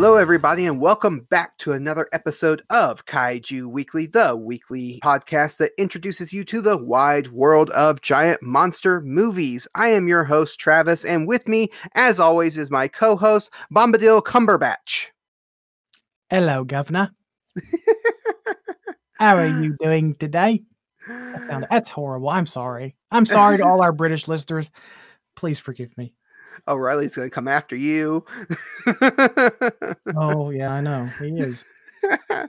Hello, everybody, and welcome back to another episode of Kaiju Weekly, the weekly podcast that introduces you to the wide world of giant monster movies. I am your host, Travis, and with me, as always, is my co host, Bombadil Cumberbatch. Hello, Governor. How are you doing today? That sound, that's horrible. I'm sorry. I'm sorry to all our British listeners. Please forgive me. O'Reilly's going to come after you. Oh, yeah, I know. He is.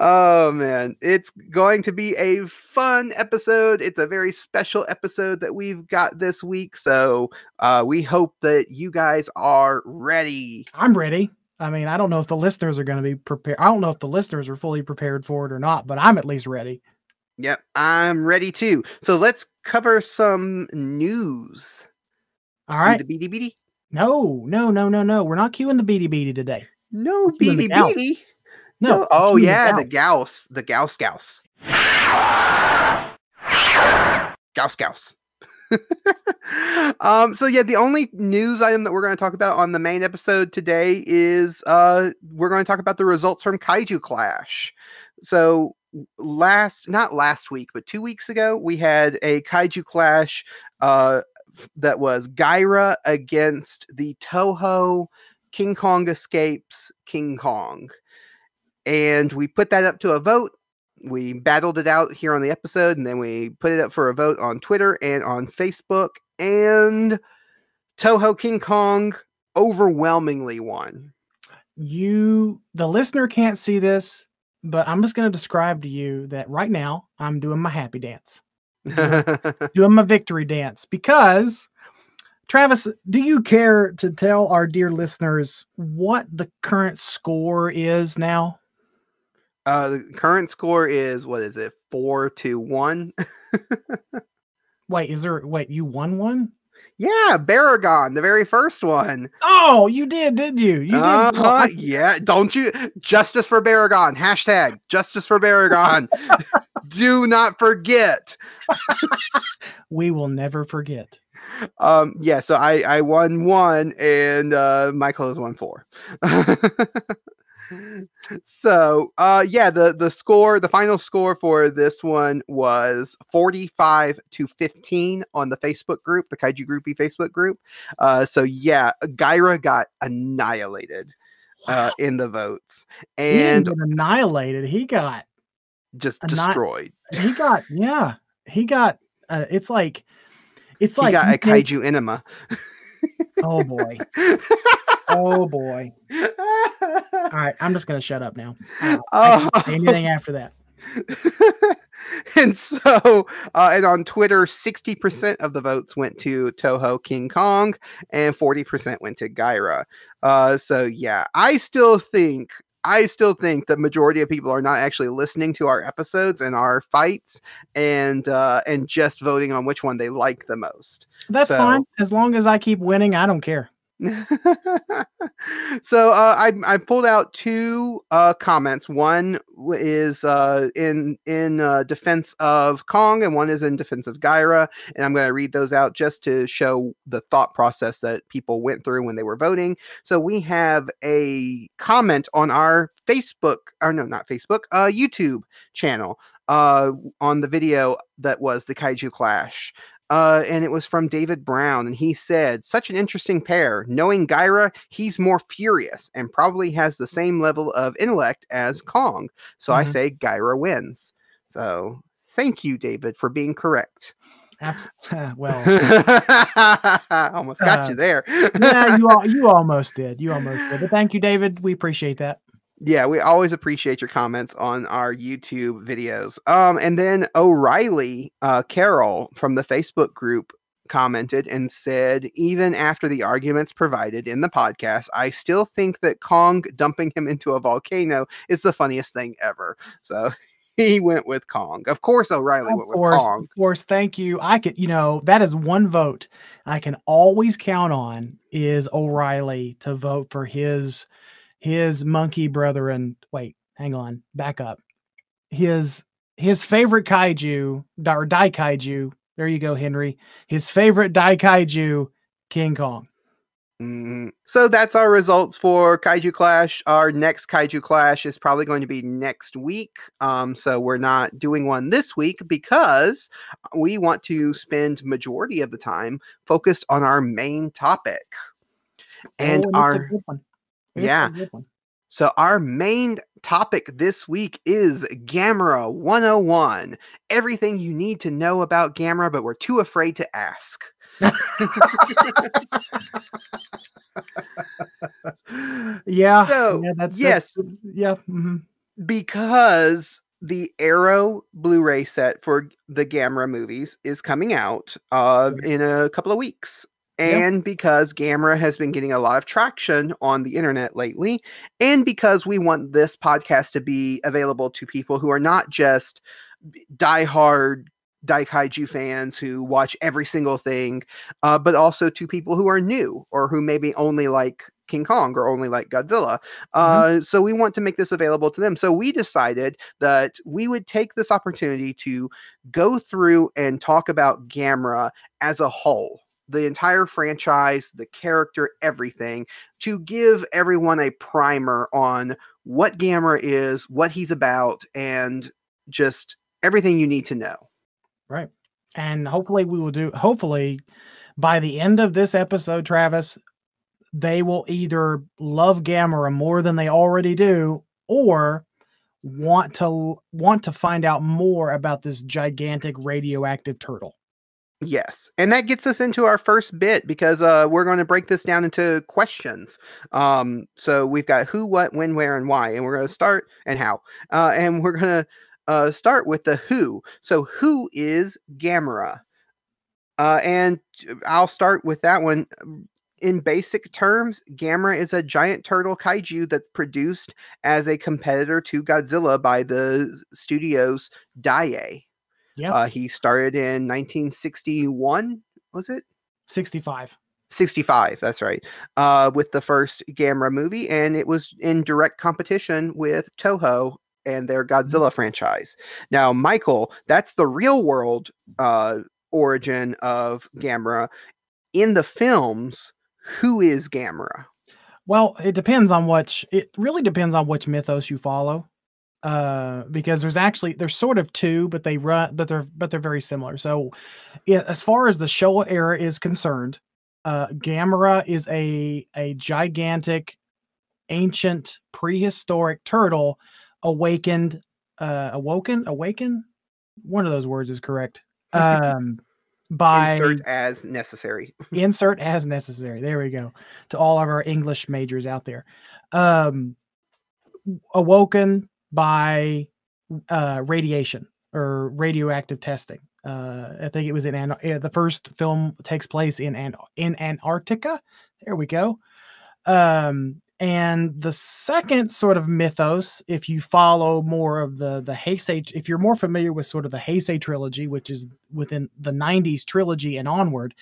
oh man, it's going to be a fun episode. It's a very special episode that we've got this week. So uh, we hope that you guys are ready. I'm ready. I mean, I don't know if the listeners are going to be prepared. I don't know if the listeners are fully prepared for it or not, but I'm at least ready. Yep, I'm ready too. So let's cover some news. All right. The beady beady? No, no, no, no, no. We're not cueing the beady beady today. No beady beady. No. we're Oh yeah, the Gyaos. Gyaos, the Gyaos Gyaos. Gyaos Gyaos. um so yeah the only news item that we're going to talk about on the main episode today is uh we're going to talk about the results from kaiju clash so last not last week but two weeks ago we had a kaiju clash uh that was Gaira against the toho king kong escapes king kong and we put that up to a vote we battled it out here on the episode and then we put it up for a vote on Twitter and on Facebook and Toho King Kong overwhelmingly won. You, the listener can't see this, but I'm just going to describe to you that right now I'm doing my happy dance. Doing my victory dance because Travis, do you care to tell our dear listeners what the current score is now? uh the current score is what is it? 4 to 1. Wait, is there wait, you won one? yeah, Baragon, the very first one. Oh, you did, did you? You did. Uh-huh, oh, yeah, don't you justice for Baragon. Hashtag justice for Baragon. Do not forget. we will never forget. Um, yeah, so I I won one and uh Michael has won four. so uh yeah, the the score, the final score for this one was 45 to 15 on the Facebook group, the Kaiju Groupie Facebook group. Uh so yeah, Gaira got annihilated uh in the votes and annihilated. He got just destroyed. he got yeah. He got uh, it's like it's He like got a kaiju enema. Oh boy. Oh boy. All right, I'm just gonna shut up now. Uh, I anything after that. and so, uh, and on Twitter, 60% of the votes went to Toho King Kong and 40% went to Gaira. Uh, so, yeah, I still think. I still think the majority of people are not actually listening to our episodes and our fights, and uh, and just voting on which one they like the most. That's So- fine. As long as I keep winning, I don't care. so uh, I I pulled out two uh, comments. One is uh, in in uh, defense of Kong, and one is in defense of Gaira. And I'm going to read those out just to show the thought process that people went through when they were voting. So we have a comment on our Facebook, or no, not Facebook, uh, YouTube channel uh, on the video that was the Kaiju Clash uh, and it was from David Brown, and he said, "Such an interesting pair. Knowing Gaira, he's more furious and probably has the same level of intellect as Kong. So I Mhm. say Gaira wins. So thank you, David, for being correct. Abs- well, Almost got you Uh, there. yeah, you all, you almost did. You almost did. But thank you, David. We appreciate that. Yeah, we always appreciate your comments on our YouTube videos. Um, and then O'Reilly uh, Carol from the Facebook group commented and said, even after the arguments provided in the podcast, I still think that Kong dumping him into a volcano is the funniest thing ever. So he went with Kong. Of course, O'Reilly Of went with course, Kong. of course. Thank you. I could, you know, that is one vote I can always count on is O'Reilly to vote for his his monkey brethren. wait, hang on, back up. His his favorite kaiju or dai kaiju. There you go, Henry. His favorite dai kaiju, King Kong. Mm, So that's our results for Kaiju Clash. Our next Kaiju Clash is probably going to be next week. Um, so we're not doing one this week because we want to spend majority of the time focused on our main topic. And Oh, it's a our. It's yeah. so our main topic this week is Gamera 101. Everything you need to know about Gamera, but we're too afraid to ask. yeah. So, yeah, that's yes. that's- yeah. mhm. because the Arrow Blu-ray set for the Gamera movies is coming out uh, in a couple of weeks. And because Gamera has been getting a lot of traction on the internet lately, and because we want this podcast to be available to people who are not just diehard Daikaiju fans who watch every single thing, uh, but also to people who are new or who maybe only like King Kong or only like Godzilla. Uh, so we want to make this available to them. So we decided that we would take this opportunity to go through and talk about Gamera as a whole, the entire franchise, the character, everything, to give everyone a primer on what Gamera is, what he's about, and just everything you need to know. Right. And hopefully we will do hopefully by the end of this episode, Travis, they will either love Gamera more than they already do, or want to want to find out more about this gigantic radioactive turtle. Yes, and that gets us into our first bit because uh, we're going to break this down into questions. Um, so we've got who, what, when, where, and why, and we're going to start and how, uh, and we're going to uh, start with the who. So who is Gamera? Uh, and I'll start with that one. In basic terms, Gamera is a giant turtle kaiju that's produced as a competitor to Godzilla by the studios Daiei. Yeah. Uh, he started in 1961, was it? 65. 65, that's right. Uh, with the first Gamera movie, and it was in direct competition with Toho and their Godzilla franchise. Now, Michael, that's the real world uh, origin of Gamera. In the films, who is Gamera? Well, it depends on which it really depends on which mythos you follow. Uh, because there's actually there's sort of two, but they run but they're but they're very similar. So yeah, as far as the Showa era is concerned, uh Gamera is a a gigantic ancient prehistoric turtle awakened uh awoken awaken one of those words is correct um by Insert as necessary. insert as necessary. There we go. To all of our English majors out there. Um awoken by uh radiation or radioactive testing. Uh I think it was in yeah, the first film takes place in Ant- in Antarctica. There we go. Um and the second sort of mythos, if you follow more of the the Heisei, if you're more familiar with sort of the Heisei trilogy, which is within the 90s trilogy and onward,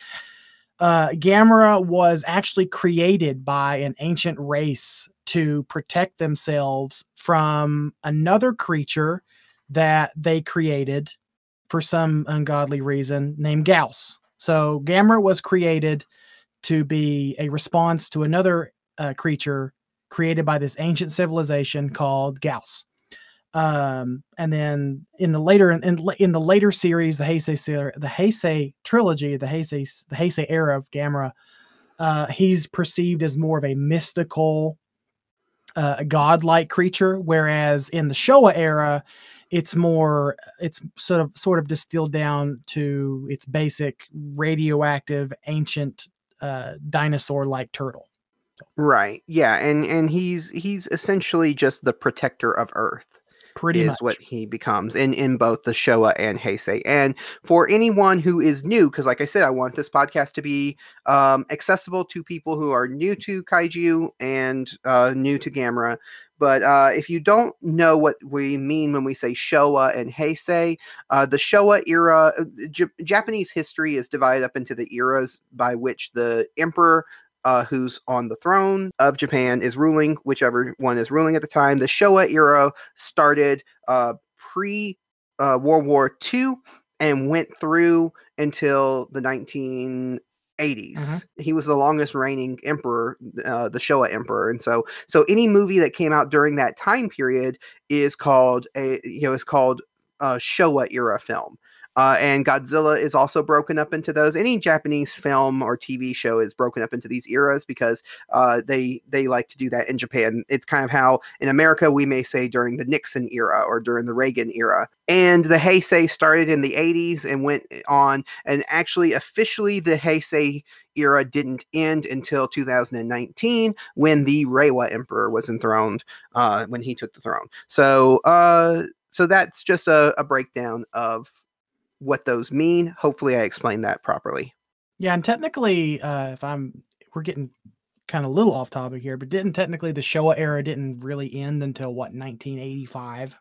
uh, Gamera was actually created by an ancient race to protect themselves from another creature that they created for some ungodly reason named Gyaos. So Gamera was created to be a response to another uh, creature created by this ancient civilization called Gyaos. Um, and then in the later in, in, the later series, the Heisei the Heisei trilogy, the Heisei the Heisei era of Gamera, uh, he's perceived as more of a mystical, uh, godlike creature, whereas in the Showa era, it's more it's sort of sort of distilled down to its basic radioactive ancient uh, dinosaur-like turtle. Right. Yeah, and and he's he's essentially just the protector of Earth. Pretty is much. what he becomes in in both the Showa and Heisei. And for anyone who is new, because like I said, I want this podcast to be um, accessible to people who are new to kaiju and uh, new to Gamera. But uh, if you don't know what we mean when we say Showa and Heisei, uh, the Showa era, uh, J- Japanese history is divided up into the eras by which the emperor uh, who's on the throne of Japan is ruling, whichever one is ruling at the time. The Showa era started uh, pre uh, World War II and went through until the 1980s 80s. Mhm. He was the longest reigning emperor, uh, the Showa emperor, and so so any movie that came out during that time period is called a you know is called a Showa era film. Uh, and Godzilla is also broken up into those. Any Japanese film or TV show is broken up into these eras because uh, they they like to do that in Japan. It's kind of how in America we may say during the Nixon era or during the Reagan era. And the Heisei started in the 80s and went on. And actually, officially, the Heisei era didn't end until 2019 when the Reiwa Emperor was enthroned uh, when he took the throne. So, uh, so that's just a, a breakdown of what those mean. Hopefully, I explained that properly. Yeah, and technically, uh, if I'm, we're getting kind of a little off topic here, but didn't technically the Showa era didn't really end until what 1985?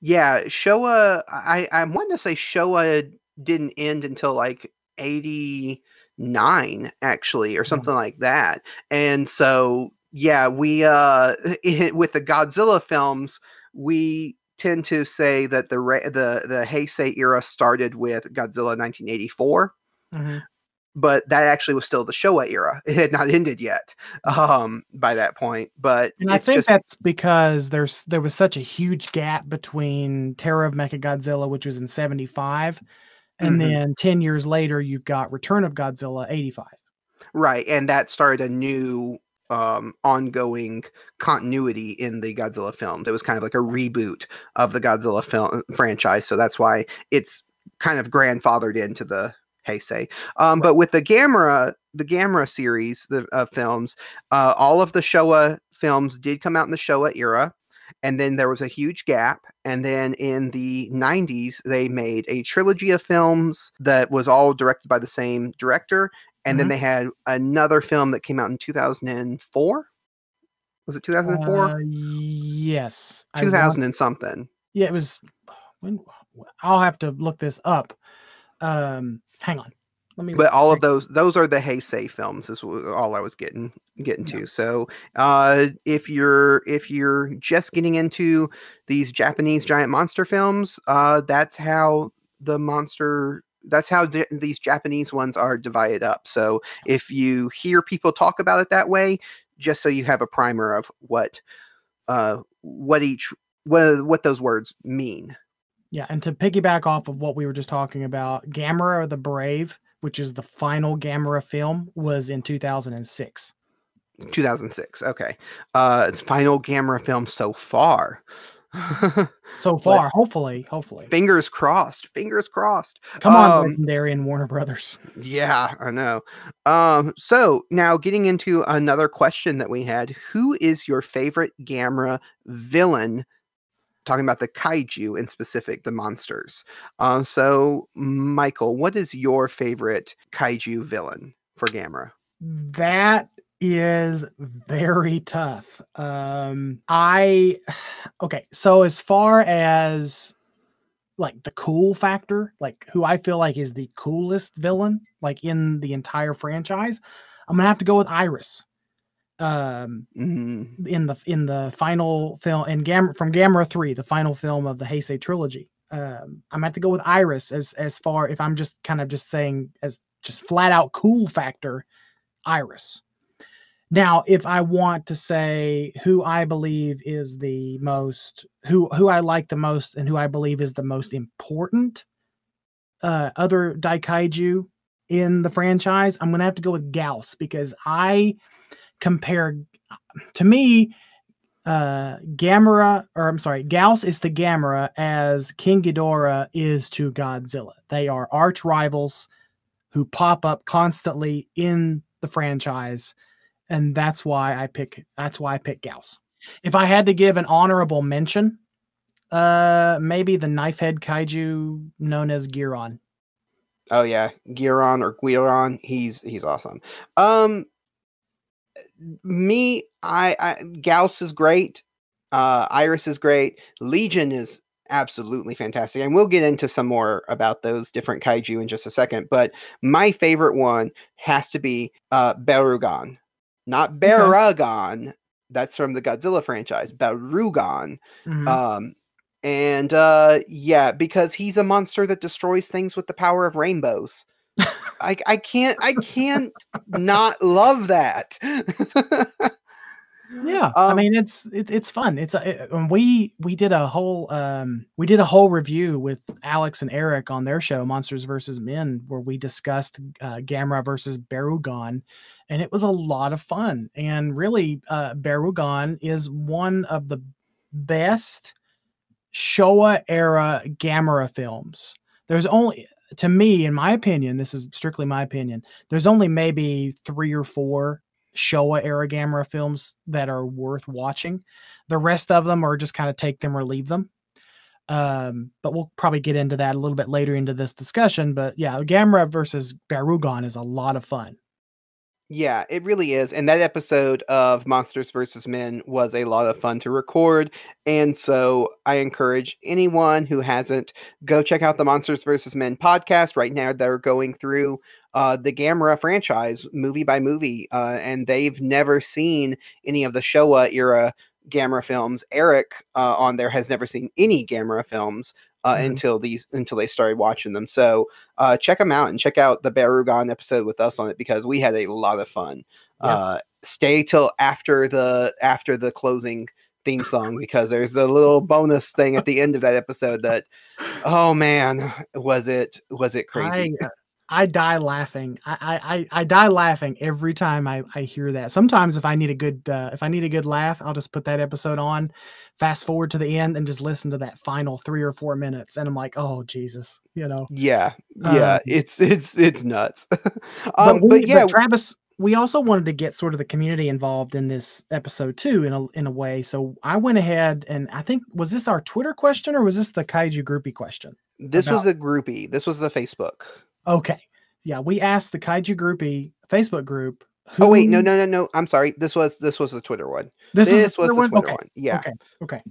Yeah, Showa. I I wanted to say Showa didn't end until like eighty nine, actually, or something like that. And so, yeah, we uh with the Godzilla films, we tend to say that the the the Heisei era started with Godzilla 1984 Mhm. but that actually was still the Showa era. It had not ended yet um, by that point. But And I think just that's because there's there was such a huge gap between Terror of Mechagodzilla, which was in 75, and Mhm. then 10 years later, you've got Return of Godzilla 85. right, and that started a new um, ongoing continuity in the Godzilla films. It was kind of like a reboot of the Godzilla film franchise, so that's why it's kind of grandfathered into the Heisei. Um, but with the Gamera, the Gamera series, the uh, films, uh, all of the Showa films did come out in the Showa era. And then there was a huge gap. And then in the 90s, they made a trilogy of films that was all directed by the same director. And then Mhm. they had another film that came out in 2004. Was it 2004? Uh, yes. I want- 2000 and something. yeah, it was. When, I'll have to look this up. Um, hang on. Let me. but all of those those are the Heisei films is all I was getting getting Yeah. to. So uh, if you're if you're just getting into these Japanese giant monster films, uh, that's how the monster that's how di- these Japanese ones are divided up. So if you hear people talk about it that way, just so you have a primer of what uh, what each what what those words mean. Yeah, and to piggyback off of what we were just talking about, Gamera the Brave, which is the final Gamera film, was in 2006. 2006. Okay. Uh, it's final Gamera film so far. So But- far, hopefully, hopefully. Fingers crossed. Fingers crossed. Come on, um, Legendary and Warner Brothers. Yeah, I know. Um, so now getting into another question that we had: Who is your favorite Gamera villain? Talking about the kaiju in specific, the monsters. Um, so Michael, what is your favorite kaiju villain for Gamera? That is very tough. Um, I okay. So as far as like the cool factor, like who I feel like is the coolest villain, like in the entire franchise, I'm gonna have to go with Iris. Um, Mm, in the in the final film in Gam from Gamera three, the final film of the Heisei trilogy. Um, I'm gonna have to go with Iris as as far if I'm just kind of just saying as just flat out cool factor, Iris. Now, if I want to say who I believe is the most who who I like the most and who I believe is the most important uh other Daikaiju in the franchise, I'm gonna have to go with Gyaos because I compare to me uh Gamera or I'm sorry, Gyaos is to Gamera as King Ghidorah is to Godzilla. They are arch rivals who pop up constantly in the franchise and that's why I pick that's why I pick Gyaos. If I had to give an honorable mention, uh maybe the knife head kaiju known as Giron. Oh yeah, Giron or Guiron, he's he's awesome. Um, me, I, I Gyaos is great. Uh, Iris is great. Legion is absolutely fantastic, and we'll get into some more about those different kaiju in just a second. But my favorite one has to be uh, Barugon, not Baragon. That's from the Godzilla franchise. Barugon. Mhm. Um, and uh, yeah, because he's a monster that destroys things with the power of rainbows. I I can't I can't not love that. Yeah, I Um, mean it's it's it's fun. It's a, it- um, we we did a whole um we did a whole review with Alex and Eric on their show Monsters versus Men where we discussed uh, Gamera versus Barugon, and it was a lot of fun. And really, uh, Barugon is one of the best Showa era Gamera films. There's only to me, in my opinion, this is strictly my opinion. There's only maybe three or four Showa era Gamera films that are worth watching. The rest of them are just kind of take them or leave them. Um, but we'll probably get into that a little bit later into this discussion. But yeah, Gamera versus Barugon is a lot of fun. Yeah, it really is. And that episode of Monsters vs. Men was a lot of fun to record. And so I encourage anyone who hasn't go check out the Monsters vs. Men podcast. Right now, they're going through uh, the Gamera franchise movie by movie, uh, and they've never seen any of the Showa era Gamera films. Eric uh, on there has never seen any Gamera films. Uh, Mhm. Until these, until they started watching them, so uh, check them out and check out the Barugon episode with us on it because we had a lot of fun. Yeah. Uh, stay till after the after the closing theme song because there's a little bonus thing at the end of that episode that oh man was it was it crazy I, I die laughing. I, I I die laughing every time I I hear that. Sometimes if I need a good uh, if I need a good laugh, I'll just put that episode on, fast forward to the end, and just listen to that final three or four minutes, and I'm like, oh Jesus, you know. yeah yeah Um, it's it's it's nuts But, um we, but yeah Travis, we also wanted to get sort of the community involved in this episode too, in a in a way. So I went ahead and I think was this our Twitter question or was this the Kaiju groupie question? this was about- a groupie this was the facebook Okay, yeah, we asked the Kaiju groupie Facebook group. oh wait no no no no i'm sorry this was this was the twitter one This, this, is the was the one? twitter okay. one yeah Okay. Okay.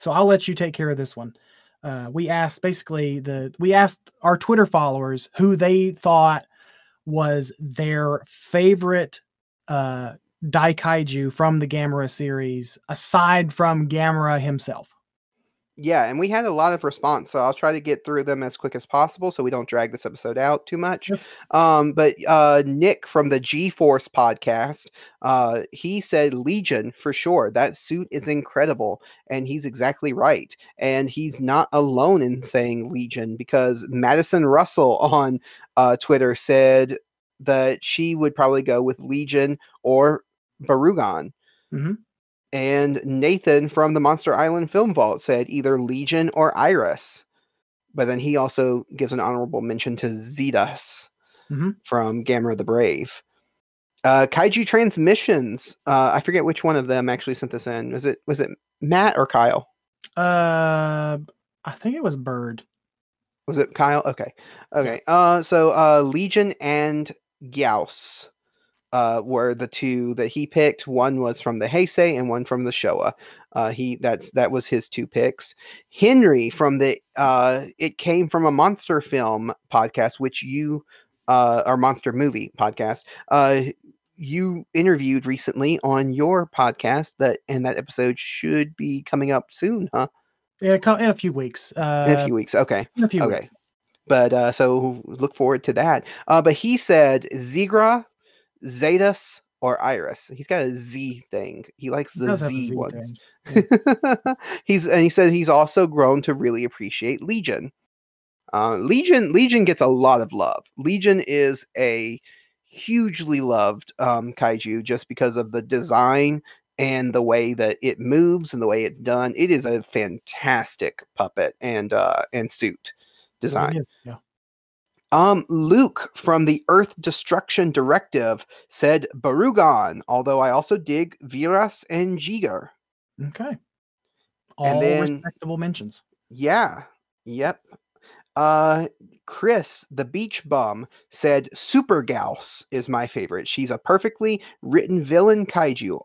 So I'll let you take care of this one. Uh, we asked basically the we asked our Twitter followers who they thought was their favorite uh Daikaiju from the Gamera series, aside from Gamera himself. Yeah, and we had a lot of response, so I'll try to get through them as quick as possible so we don't drag this episode out too much. Um, but uh, Nick from the G Force podcast, uh, he said Legion for sure. That suit is incredible, and he's exactly right. And he's not alone in saying Legion because Madison Russell on uh, Twitter said that she would probably go with Legion or Barugon. Mhm. And Nathan from the Monster Island Film Vault said either Legion or Iris. But then he also gives an honorable mention to Zetas Mhm. from Gamera the Brave. Uh, Kaiju Transmissions. Uh, I forget which one of them actually sent this in. Was it was it Matt or Kyle? Uh, I think it was Bird. Was it Kyle? Okay. Okay. Uh so uh Legion and Gyaos uh were the two that he picked. One was from the Heisei and one from the Showa. Uh he that's that was his two picks. Henry from the uh it came from a monster film podcast which you uh our monster movie podcast. Uh you interviewed recently on your podcast that and that episode should be coming up soon, huh? In a, in a few weeks. Uh, In a few weeks. Okay. in a few Okay. weeks. But uh, so look forward to that. Uh, but he said Zigra, Zetas, or Iris. He's got a Z thing. He likes the a Z Z ones. thing. he's and he said he's also grown to really appreciate Legion. Uh, Legion Legion gets a lot of love. Legion is a hugely loved um, kaiju just because of the design and the way that it moves and the way it's done. It is a fantastic puppet and uh, and suit design. Yeah. Um, Luke from the Earth Destruction Directive said Barugon, although I also dig Viras and Jiger. Okay. All then- respectable mentions. Yeah. Yep. Uh Chris, the beach bum, said Super Gyaos is my favorite. She's a perfectly written villain kaiju,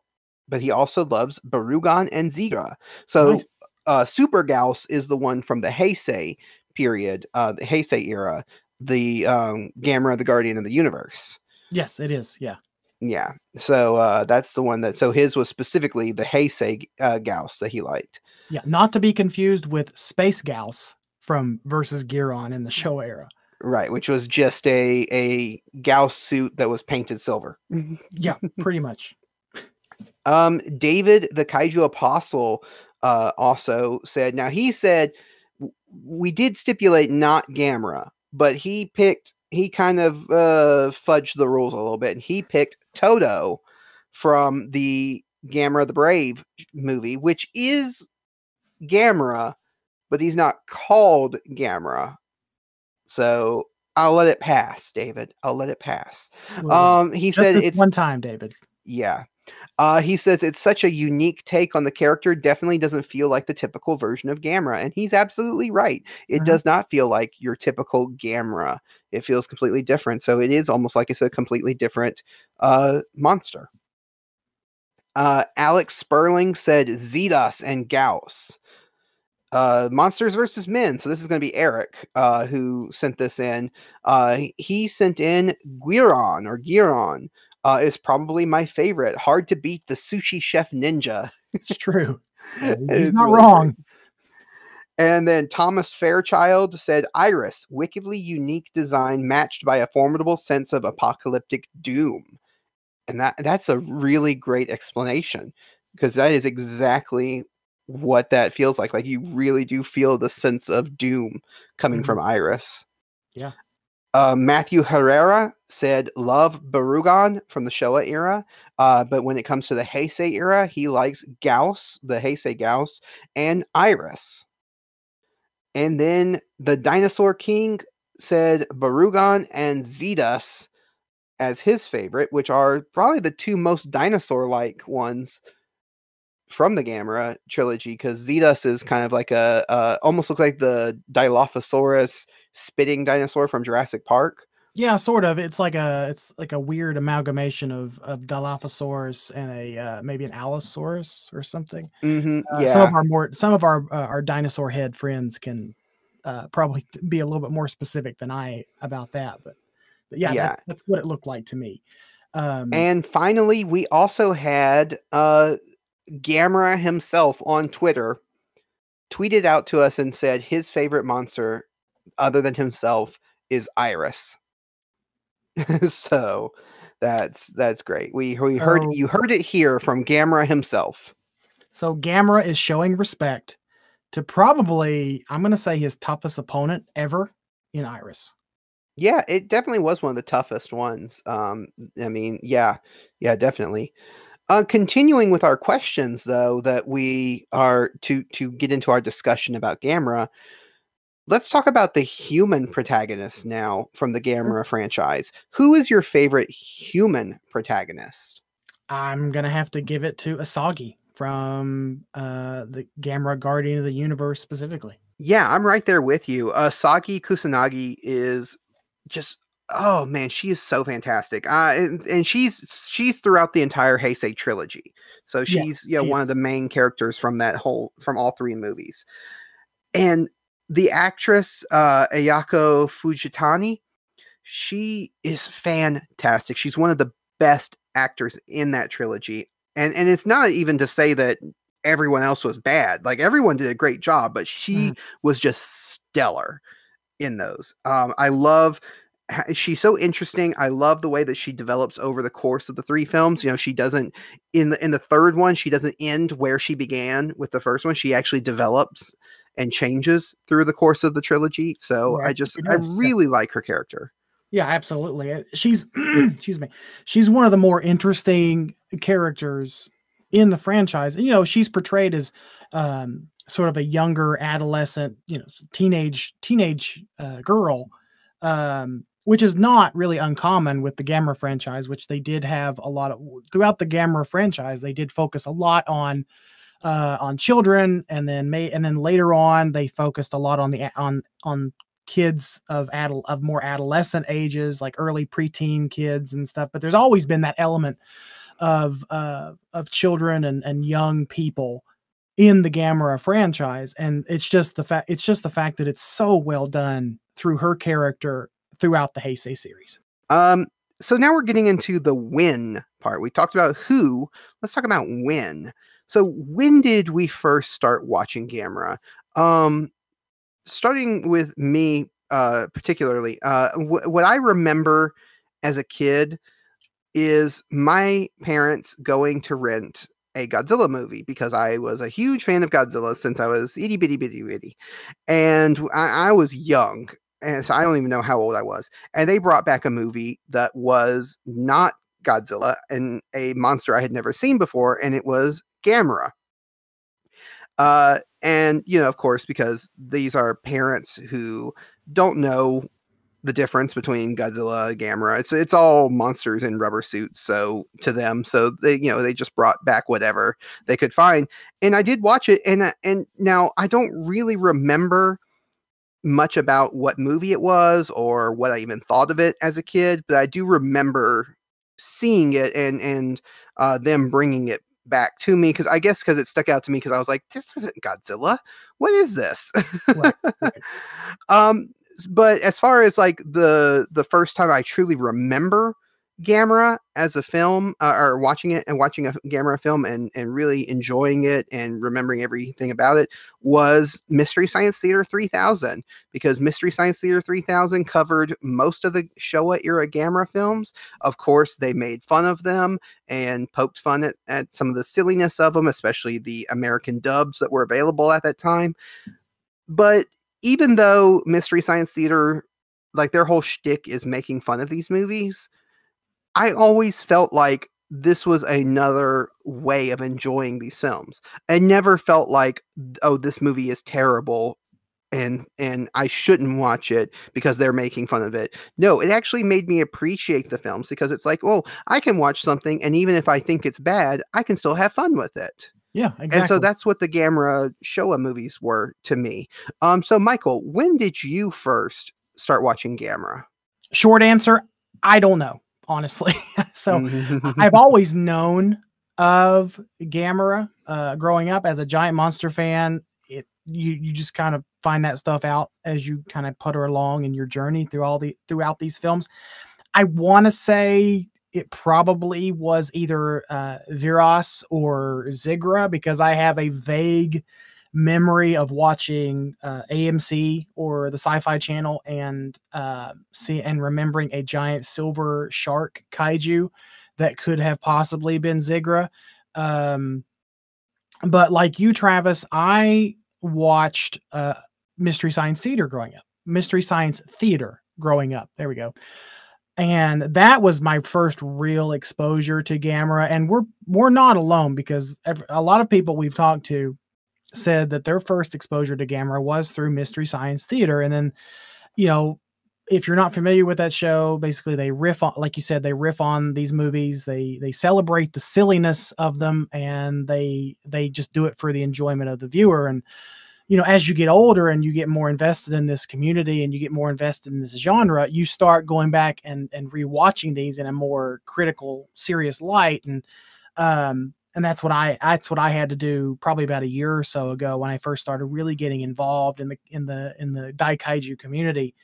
but he also loves Barugon and Zigra. So Nice. uh Super Gyaos is the one from the Heisei period, uh the Heisei era, the um Gamera the Guardian of the Universe. Yes, it is. Yeah. Yeah. So uh that's the one that so his was specifically the Heisei uh, Gyaos that he liked. Yeah. Not to be confused with Space Gyaos from versus Giron in the show era. Right, which was just a a Gyaos suit that was painted silver. Yeah, pretty much. Um, David, the Kaiju Apostle, uh, also said. Now he said we did stipulate not Gamera, but he picked. He kind of uh, fudged the rules a little bit, and he picked Toto from the Gamera the Brave movie, which is Gamera, but he's not called Gamera. So I'll let it pass, David. I'll let it pass. Well, Um, he said it's one time, David. yeah. Uh, he says it's such a unique take on the character. Definitely doesn't feel like the typical version of Gamera, and he's absolutely right. It Mhm. does not feel like your typical Gamera. It feels completely different. So it is almost like it's a completely different uh, monster. Uh, Alex Sperling said Zetas and Gyaos. Uh, Monsters versus Men. So this is going to be Eric uh, who sent this in. Uh, he sent in Guiron or Giron uh, is probably my favorite. Hard to beat the sushi chef ninja. It's true. Yeah, he's is not really great. wrong. And then Thomas Fairchild said Iris, wickedly unique design matched by a formidable sense of apocalyptic doom. And that that's a really great explanation because that is exactly what that feels like. Like you really do feel the sense of doom coming Mhm. from Iris. Yeah. Uh, Matthew Herrera said, love Barugon from the Showa era, uh, but when it comes to the Heisei era, he likes Gyaos, the Heisei Gyaos, and Iris. And then the Dinosaur King said Barugon and Zetas as his favorite, which are probably the two most dinosaur like ones from the Gamera trilogy, because Zetas is kind of like a, uh, almost look like the Dilophosaurus spitting dinosaur from Jurassic Park. Yeah, sort of. It's like a it's like a weird amalgamation of of Dilophosaurus and a uh, maybe an Allosaurus or something. hmm Uh. Some of our more some of our uh, our dinosaur head friends can uh, probably be a little bit more specific than I about that, but, but yeah, Yeah. That's, that's what it looked like to me. Um, And finally, we also had uh, Gamera himself on Twitter tweeted out to us and said his favorite monster, other than himself, is Iris. so that's that's great. We we heard you heard it here from Gamera himself. so Gamera is showing respect to probably I'm going to say his toughest opponent ever in Iris. Yeah, it definitely was one of the toughest ones. Um, I mean, yeah, yeah, definitely. Uh, continuing with our questions, though, that we are to to get into our discussion about Gamera. Let's talk about the human protagonist now from the Gamera franchise. Who is your favorite human protagonist? I'm gonna have to give it to Asagi from uh, the Gamera Guardian of the Universe specifically. Yeah, I'm right there with you. Asagi Kusanagi is just oh man, she is so fantastic. Uh, and, and she's she's throughout the entire Heisei trilogy. So Yeah, she's yeah she one of the main characters from that whole from all three movies. And the actress uh, Ayako Fujitani, she is fantastic. She's one of the best actors in that trilogy. And and it's not even to say that everyone else was bad. Like everyone did a great job, but she was just stellar in those. Um, I love she's so interesting. I love the way that she develops over the course of the three films. You know, she doesn't in the in the third one, she doesn't end where she began with the first one. She actually develops and changes through the course of the trilogy. So Right, I just I does, yeah. really like her character. Yeah, absolutely. She's excuse me. She's one of the more interesting characters in the franchise. And, You know, she's portrayed as um, sort of a younger adolescent, you know, teenage teenage uh, girl, um, which is not really uncommon with the Gamera franchise, which they did have a lot of throughout the Gamera franchise. They did focus a lot on uh, on children, and then may and then later on they focused a lot on the on on kids of adult of more adolescent ages, like early preteen kids and stuff. But there's always been that element of uh, of children and and young people in the Gamera franchise, and it's just the fact it's just the fact that it's so well done through her character throughout the Heisei series. Um, so now we're getting into the when part. We talked about who. Let's talk about when. So when did we first start watching Gamera? Um, starting with me uh, particularly. Uh, wh- what I remember as a kid is my parents going to rent a Godzilla movie because I was a huge fan of Godzilla since I was itty bitty bitty bitty, and I, I was young, and so I don't even know how old I was. And they brought back a movie that was not Godzilla and a monster I had never seen before, and it was Gamera. Uh, and you know, of course, because these are parents who don't know the difference between Godzilla and Gamera. It's it's all monsters in rubber suits, so to them, so they you know they just brought back whatever they could find. And I did watch it, and uh, and now I don't really remember much about what movie it was or what I even thought of it as a kid, but I do remember seeing it and and uh, them bringing it back to me because I guess because it stuck out to me because I was like, this isn't Godzilla. What is this? Right, right. um, but as far as like the the first time I truly remember Gamera as a film uh, or watching it and watching a Gamera film and and really enjoying it and remembering everything about it was Mystery Science Theater 3000 because Mystery Science Theater 3000 covered most of the Showa era Gamera films. Of course, they made fun of them and poked fun at, at some of the silliness of them, especially the American dubs that were available at that time. But even though Mystery Science Theater, like their whole shtick is making fun of these movies, I always felt like this was another way of enjoying these films. I never felt like, oh, this movie is terrible and and I shouldn't watch it because they're making fun of it. No, it actually made me appreciate the films because it's like, oh, I can watch something and even if I think it's bad, I can still have fun with it. Yeah, exactly. And so that's what the Gamera Showa movies were to me. Um, so Michael, when did you first start watching Gamera? Short answer, I don't know, honestly. so I've always known of Gamera uh, growing up as a giant monster fan. It you you just kind of find that stuff out as you kind of putter along in your journey through all the throughout these films. I want to say it probably was either uh, Viras or Zigra because I have a vague memory of watching uh, AMC or the Sci-Fi Channel and uh, see and remembering a giant silver shark kaiju that could have possibly been Zigra. Um, but like you, Travis, I watched uh, Mystery Science Theater growing up. Mystery Science Theater growing up. There we go and that was my first real exposure to Gamera and we're we're not alone because a lot of people we've talked to said that their first exposure to Gamera was through mystery science theater and then you know if you're not familiar with that show basically they riff on like you said they riff on these movies they they celebrate the silliness of them and they they just do it for the enjoyment of the viewer and you know, as you get older and you get more invested in this community and you get more invested in this genre, you start going back and and rewatching these in a more critical, serious light. And um, and that's what I that's what I had to do probably about a year or so ago when I first started really getting involved in the in the in the Daikaiju community.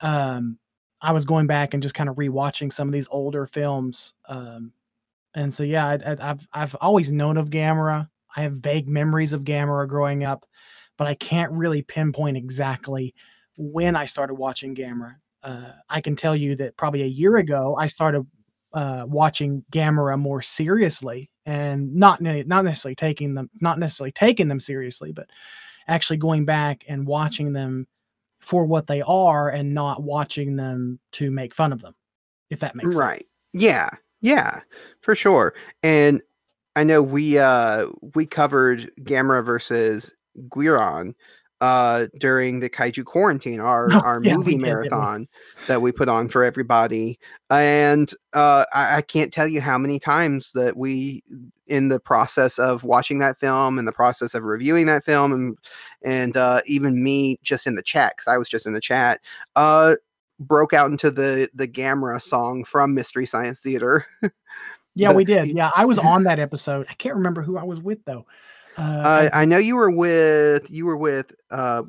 Um, I was going back and just kind of rewatching some of these older films. Um, and so yeah, I, have I've always known of Gamera. I have vague memories of Gamera growing up but I can't really pinpoint exactly when I started watching Gamera. Uh, I can tell you that probably a year ago I started uh, watching Gamera more seriously, and not not necessarily taking them not necessarily taking them seriously, but actually going back and watching them for what they are, and not watching them to make fun of them. If that makes sense. right. sense. Yeah. Yeah. For sure. And I know we uh we covered Gamera versus Guiron uh, during the Kaiju Quarantine, our Oh, our yeah, movie did, marathon that we put on for everybody. And uh, I, I can't tell you how many times that we, in the process of watching that film, in the process of reviewing that film, and and uh, even me just in the chat, because I was just in the chat, uh, broke out into the the Gamera song from Mystery Science Theater. Yeah, we did. Yeah, I was on that episode. I can't remember who I was with though. Uh, Uh, I know you were with you were with uh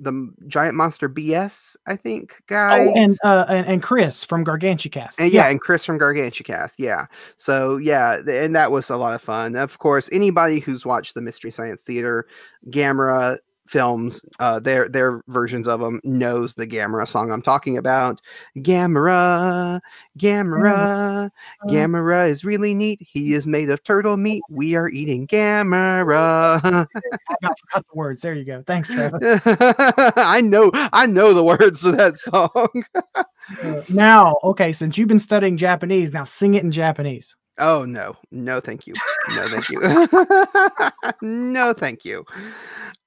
the Giant Monster BS, I think, guy. oh, and, uh, and and Chris from Gargantucast. And yeah, and Chris from Gargantucast, yeah. So yeah, and that was a lot of fun. Of course, anybody who's watched the Mystery Science Theater, Gamera films, uh, their their versions of them knows the Gamera song I'm talking about. Gamera, Gamera, Gamera is really neat. He is made of turtle meat. We are eating Gamera. I forgot the words. There you go. Thanks, Trevor. I know, I know the words of that song. Uh, now, okay, since you've been studying Japanese, now sing it in Japanese. Oh no, no, thank you, no, thank you, no, thank you.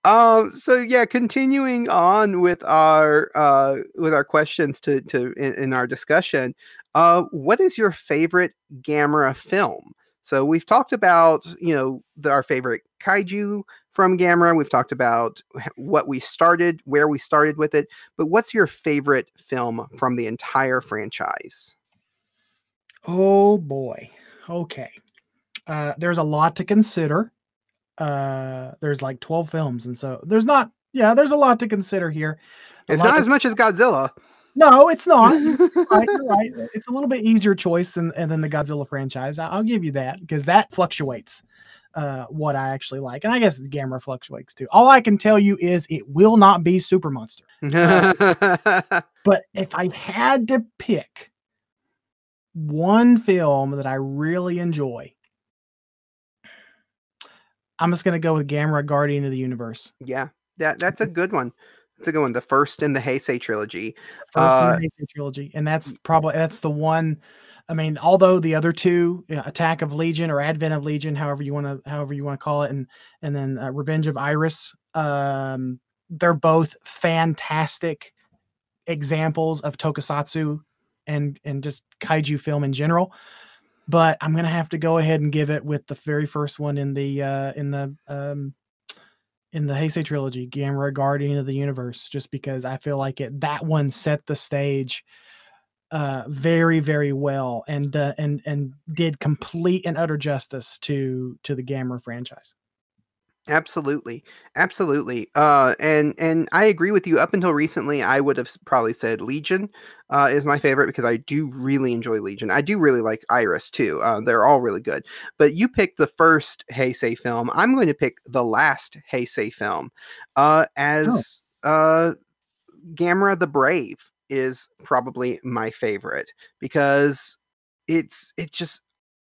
Um, so yeah, continuing on with our uh with our questions to to in, in our discussion, uh, what is your favorite Gamera film? So we've talked about you know the, our favorite kaiju from Gamera. We've talked about what we started, where we started with it, but what's your favorite film from the entire franchise? Oh boy. Okay. Uh, there's a lot to consider. Uh, there's like 12 films, and so there's not, yeah, there's a lot to consider here. A It's not as much as Godzilla. No, it's not. right, right. It's a little bit easier choice than than the Godzilla franchise. I'll give you that because that fluctuates uh, what I actually like, and I guess Gamera fluctuates too. All I can tell you is it will not be Super Monster. But if I had to pick one film that I really enjoy, I'm just going to go with Gamera Guardian of the Universe. yeah, that that's a good one. That's a good one. The first in the Heisei trilogy. First Uh, in the Heisei trilogy, and that's probably that's the one. I mean, although the other two, uh, Attack of Legion or Advent of Legion, however you want to however you want to call it, and and then uh, Revenge of Iris, um, they're both fantastic examples of tokusatsu and and just kaiju film in general. But I'm gonna have to go ahead and give it with the very first one in the uh, in the um, in the Heisei trilogy, Gamera Guardian of the Universe, just because I feel like it that one set the stage uh very very well and uh, and and did complete and utter justice to to the Gamera franchise. Absolutely, absolutely. Uh, and and I agree with you. Up until recently, I would have probably said Legion uh, is my favorite because I do really enjoy Legion. I do really like Iris too. Uh, they're all really good. But you picked the first Heisei film. I'm going to pick the last Heisei film uh, as uh, Gamera the Brave is probably my favorite because it's it's just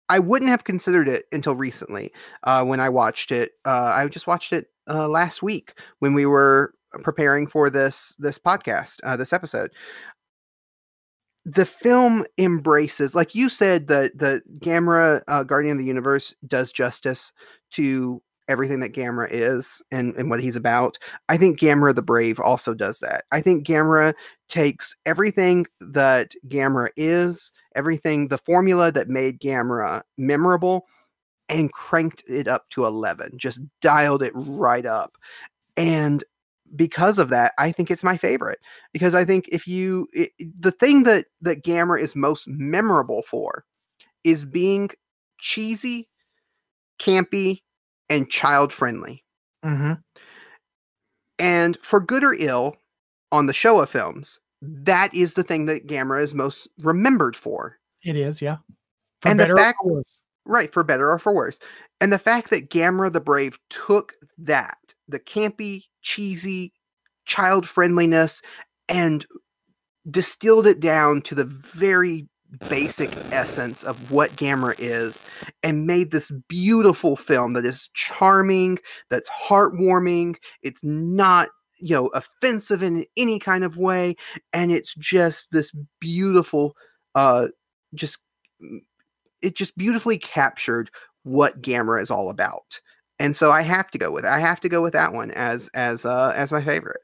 I wouldn't have considered it until recently uh, when I watched it. Uh, I just watched it uh, last week when we were preparing for this this podcast, uh, this episode. The film embraces, like you said, the the Gamera uh, Guardian of the Universe does justice to everything that Gamera is and, and what he's about. I think Gamera the Brave also does that. I think Gamera takes everything that Gamera is, everything, the formula that made Gamera memorable, and cranked it up to 11, just dialed it right up. And because of that, I think it's my favorite because I think if you it, the thing that that Gamera is most memorable for is being cheesy, campy, and child friendly. Mm-hmm. And for good or ill, on the Showa films, that is the thing that Gamera is most remembered for. It is, yeah. For And the better or fact- for worse. Right, for better or for worse. And the fact that Gamera the Brave took that, the campy, cheesy, child friendliness, and distilled it down to the very basic essence of what Gamera is and made this beautiful film that is charming, that's heartwarming, it's not you know offensive in any kind of way and it's just this beautiful uh just it just beautifully captured what Gamera is all about. And so I have to go with it. I have to go with that one as as uh as my favorite.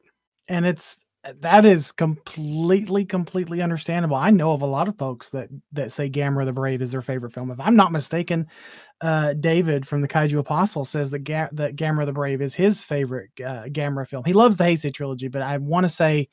and it's that is completely completely understandable. I know of a lot of folks that that say gamera the brave is their favorite film. If i'm not mistaken uh david from the kaiju apostle says that, Ga- that gamera the brave is his favorite uh, gamera film. He loves the heisei trilogy but i want to say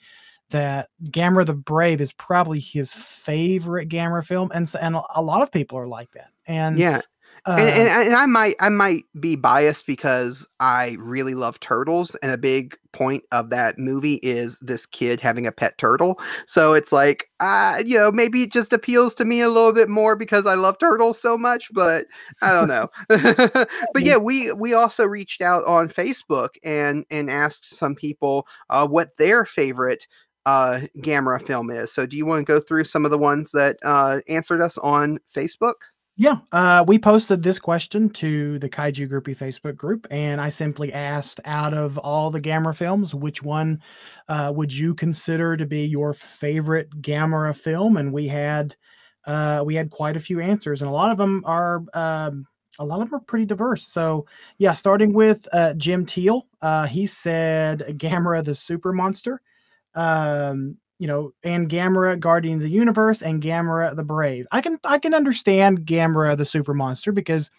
that gamera the brave is probably his favorite gamera film and and a lot of people are like that. And Yeah. Uh, and, and, and I might I might be biased because I really love turtles, and a big point of that movie is this kid having a pet turtle. So it's like, uh, you know, maybe it just appeals to me a little bit more because I love turtles so much. But I don't know. but yeah, we we also reached out on Facebook and and asked some people uh, what their favorite uh Gamera film is. So do you want to go through some of the ones that uh answered us on Facebook? Yeah, uh, we posted this question to the Kaiju Groupie Facebook group, and I simply asked, out of all the Gamera films, which one uh, would you consider to be your favorite Gamera film? And we had uh, we had quite a few answers, and a lot of them are um, a lot of them are pretty diverse. So yeah, starting with uh, Jim Teal, uh, he said Gamera the Super Monster. Um, you know, and Gamera Guardian of the Universe and Gamera the Brave. I can I can understand Gamera the Super Monster because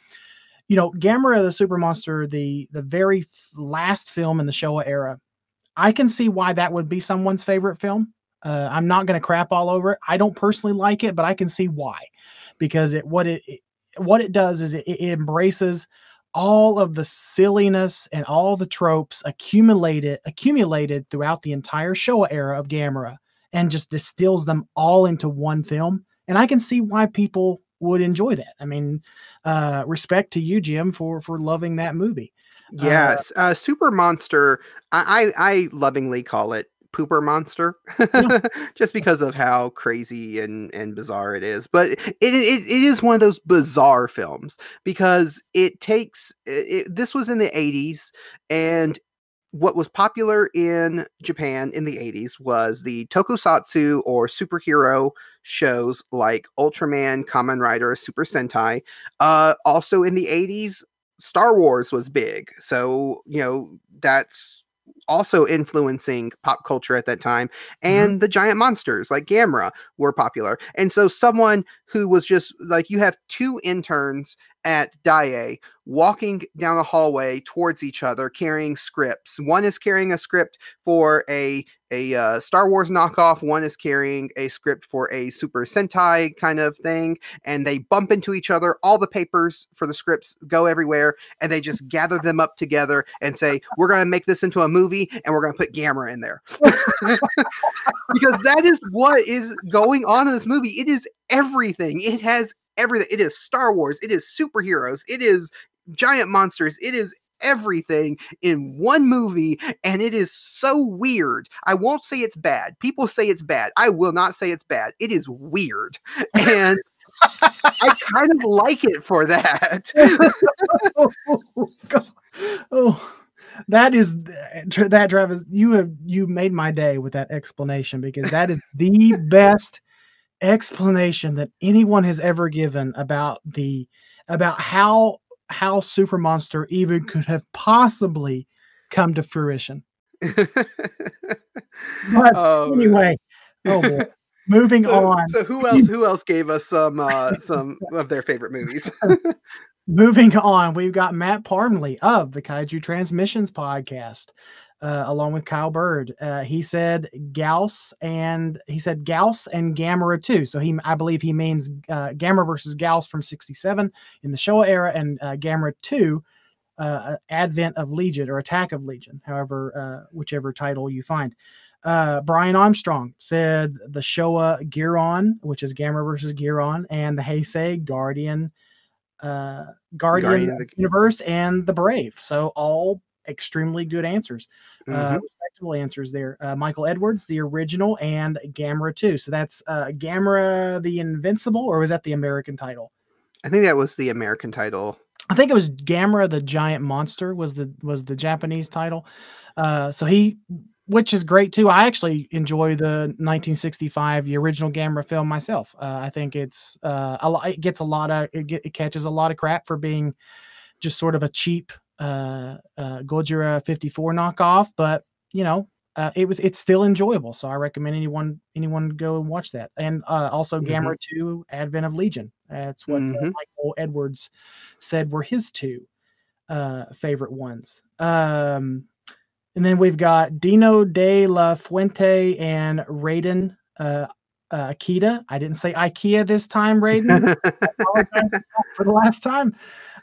you know, Gamera the Super Monster, the the very last film in the Showa era, I can see why that would be someone's favorite film. Uh, I'm not going to crap all over it. I don't personally like it, but I can see why, because it what it, it what it does is it, it embraces all of the silliness and all the tropes accumulated accumulated throughout the entire Showa era of Gamera and just distills them all into one film. And I can see why people would enjoy that. I mean, uh, respect to you, Jim, for for loving that movie. Uh, yes, uh, uh, Super Monster. I, I, I lovingly call it pooper monster yeah. just because of how crazy and and bizarre it is but it, it it is one of those bizarre films because it takes it, this was in the 80s and what was popular in Japan in the 80s was the tokusatsu or superhero shows like Ultraman, Kamen Rider, Super Sentai. Uh, also in the 80s, Star Wars was big. So, you know, that's also influencing pop culture at that time. Mm-hmm. And mm-hmm. the giant monsters like Gamera were popular. And so, someone who was just like, you have two interns at Daiei walking down a hallway towards each other carrying scripts. One is carrying a script for a a uh, Star Wars knockoff, one is carrying a script for a Super Sentai kind of thing, and they bump into each other. All the papers for the scripts go everywhere, and they just gather them up together and say, "We're going to make this into a movie, and we're going to put Gamera in there," because that is what is going on in this movie. It is everything. It has everything. It is Star Wars. It is superheroes. It is giant monsters. It is everything in one movie and it is so weird. I won't say it's bad. People say it's bad. I will not say it's bad. It is weird. And I kind of like it for that. oh, oh, that is that Travis. You have you made my day with that explanation because that is the best explanation that anyone has ever given about the about how how Super Monster even could have possibly come to fruition. but oh, anyway, oh boy. Moving so, on. So who else who else gave us some uh some of their favorite movies? Moving on, we've got Matt Parmley of the Kaiju Transmissions podcast uh, along with Kyle Bird. Uh, he said Gyaos and he said Gyaos and Gamera too. So he, I believe he means uh, Gamera versus Gyaos from '67 in the Showa era, and uh, Gamera two, uh, Advent of Legion or Attack of Legion, however, uh, whichever title you find. Uh, Brian Armstrong said the Showa Giron, which is Gamera versus Giron, and the Heisei Guardian, uh, Guardian, Guardian the Universe, and the Brave. So all extremely good answers, uh, mm-hmm. uh, respectable answers there. Uh, Michael Edwards, the original, and Gamera 2. So that's uh, Gamera the Invincible, or was that the American title? I think that was the American title. I think it was Gamera the Giant Monster was the was the Japanese title. Uh, so he, which is great too. I actually enjoy the 1965, the original Gamera film myself. Uh, I think it's uh, a lot. It gets a lot of it, get, it catches a lot of crap for being just sort of a cheap uh, uh, Gojira 54 knockoff, but you know, uh, it was it's still enjoyable. So I recommend anyone anyone go and watch that. And uh, also mm-hmm. Gamera 2 Advent of Legion. That's what uh, mm-hmm. Michael Edwards said were his two uh, favorite ones. Um, and then we've got Dino de la Fuente and Raiden uh, uh, Akita. I didn't say IKEA this time, Raiden. for the last time.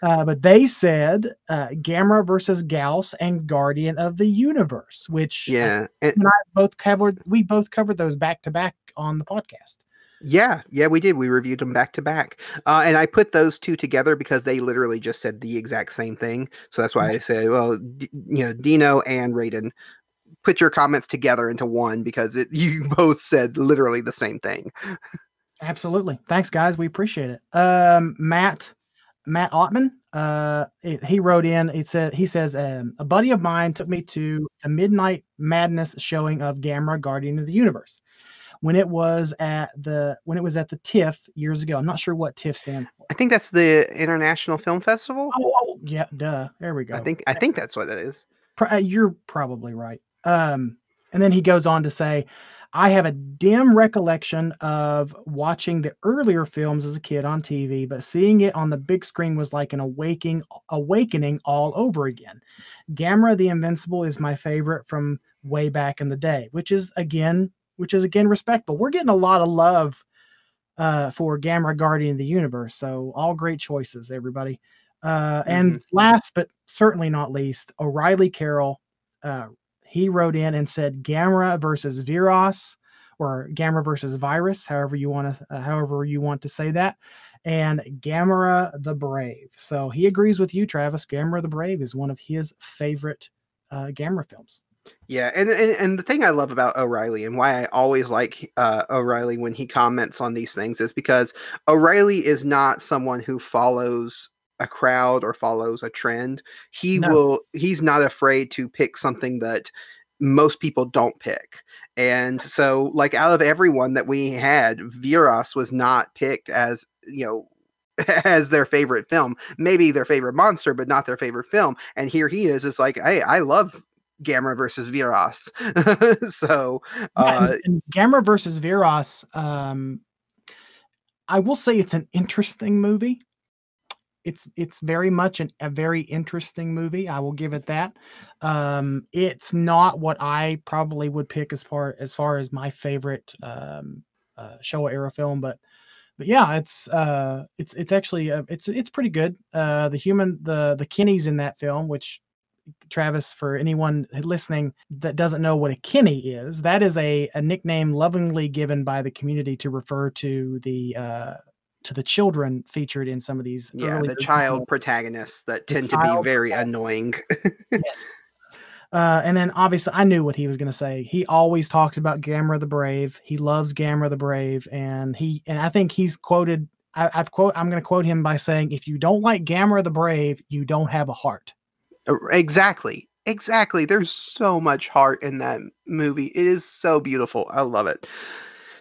Uh, but they said uh, Gamera versus Gyaos and Guardian of the Universe, which yeah, and, and I both covered. We both covered those back to back on the podcast. Yeah, yeah, we did. We reviewed them back to back, uh, and I put those two together because they literally just said the exact same thing. So that's why I said, well, D- you know, Dino and Raiden, put your comments together into one because it, you both said literally the same thing. Absolutely. Thanks, guys. We appreciate it. Um, Matt, Matt Ottman, uh, it, he wrote in. He said he says um, a buddy of mine took me to a midnight madness showing of Gamera Guardian of the Universe when it was at the when it was at the TIFF years ago. I'm not sure what TIFF stands for. I think that's the International Film Festival. Oh, oh yeah, duh. There we go. I think I think that's what that is. Uh, you're probably right. Um, and then he goes on to say, I have a dim recollection of watching the earlier films as a kid on TV, but seeing it on the big screen was like an awakening, awakening all over again. Gamera the Invincible is my favorite from way back in the day, which is again which is again respectable. We're getting a lot of love uh, for Gamera Guardian of the Universe. So all great choices, everybody. Uh, and mm-hmm. last but certainly not least, O'Reilly Carroll. Uh, he wrote in and said Gamera versus Virus or Gamera versus Virus, however you want to, uh, however you want to say that, and Gamera the Brave. So he agrees with you, Travis. Gamera the Brave is one of his favorite uh, Gamera films. Yeah, and, and and the thing I love about O'Reilly and why I always like uh, O'Reilly when he comments on these things is because O'Reilly is not someone who follows a crowd or follows a trend. He no. will. He's not afraid to pick something that most people don't pick. And so, like out of everyone that we had, Viras was not picked as you know as their favorite film, maybe their favorite monster, but not their favorite film. And here he is. It's like, hey, I love Gamera versus Viras. so, uh, yeah, and, and Gamera versus Viras, um, I will say it's an interesting movie. It's it's very much an, a very interesting movie. I will give it that. Um, it's not what I probably would pick as far as far as my favorite um, uh, Showa era film, but but yeah, it's uh, it's it's actually uh, it's it's pretty good. Uh, the human the the Kennys in that film, which Travis, for anyone listening that doesn't know what a Kenny is, that is a, a nickname lovingly given by the community to refer to the uh, to the children featured in some of these. Yeah, the child protagonists that tend to be very annoying. yes. Uh, and then obviously, I knew what he was going to say. He always talks about Gamera the Brave. He loves Gamera the Brave, and he and I think he's quoted. I, have quote. I'm going to quote him by saying, "If you don't like Gamera the Brave, you don't have a heart." Uh, exactly. Exactly. There's so much heart in that movie. It is so beautiful. I love it.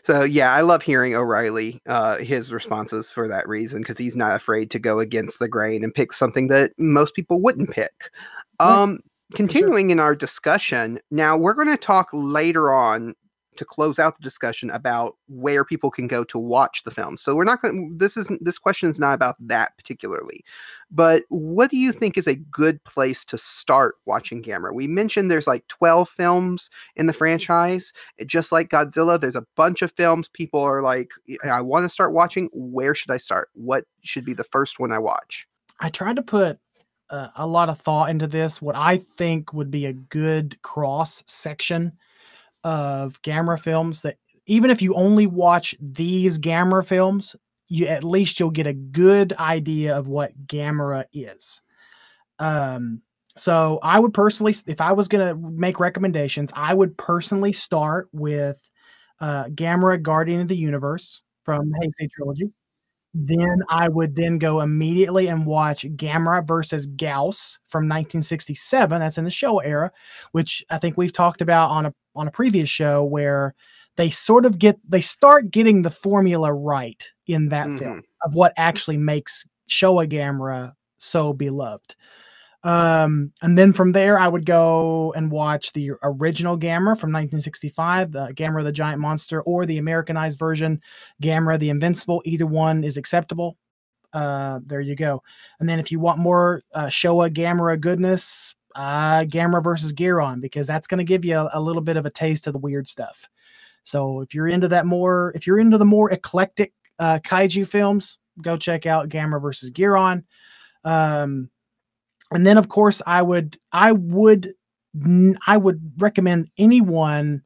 So yeah, I love hearing O'Reilly uh, his responses for that reason because he's not afraid to go against the grain and pick something that most people wouldn't pick. Um, continuing in our discussion, now we're going to talk later on to close out the discussion about where people can go to watch the film. So we're not going this isn't this question is not about that particularly. But what do you think is a good place to start watching Gamera? We mentioned there's like 12 films in the franchise. Just like Godzilla, there's a bunch of films people are like I want to start watching. Where should I start? What should be the first one I watch? I tried to put uh, a lot of thought into this. What I think would be a good cross section of Gamera films that even if you only watch these Gamera films, you at least you'll get a good idea of what Gamera is. Um, so I would personally, if I was going to make recommendations, I would personally start with uh, Gamera Guardian of the Universe from the Heisei trilogy. Then I would then go immediately and watch Gamera versus Gyaos from 1967. That's in the Showa era, which I think we've talked about on a on a previous show where they sort of get they start getting the formula right in that mm-hmm. film of what actually makes Showa Gamera so beloved. Um, and then from there, I would go and watch the original Gamera from 1965, the Gamera the Giant Monster, or the Americanized version, Gamera the Invincible. Either one is acceptable. Uh, there you go. And then if you want more uh, Showa Gamera goodness, uh, Gamera versus Giron, because that's going to give you a, a, little bit of a taste of the weird stuff. So if you're into that more, if you're into the more eclectic uh, kaiju films, go check out Gamera versus Giron. Um, and then of course I would I would I would recommend anyone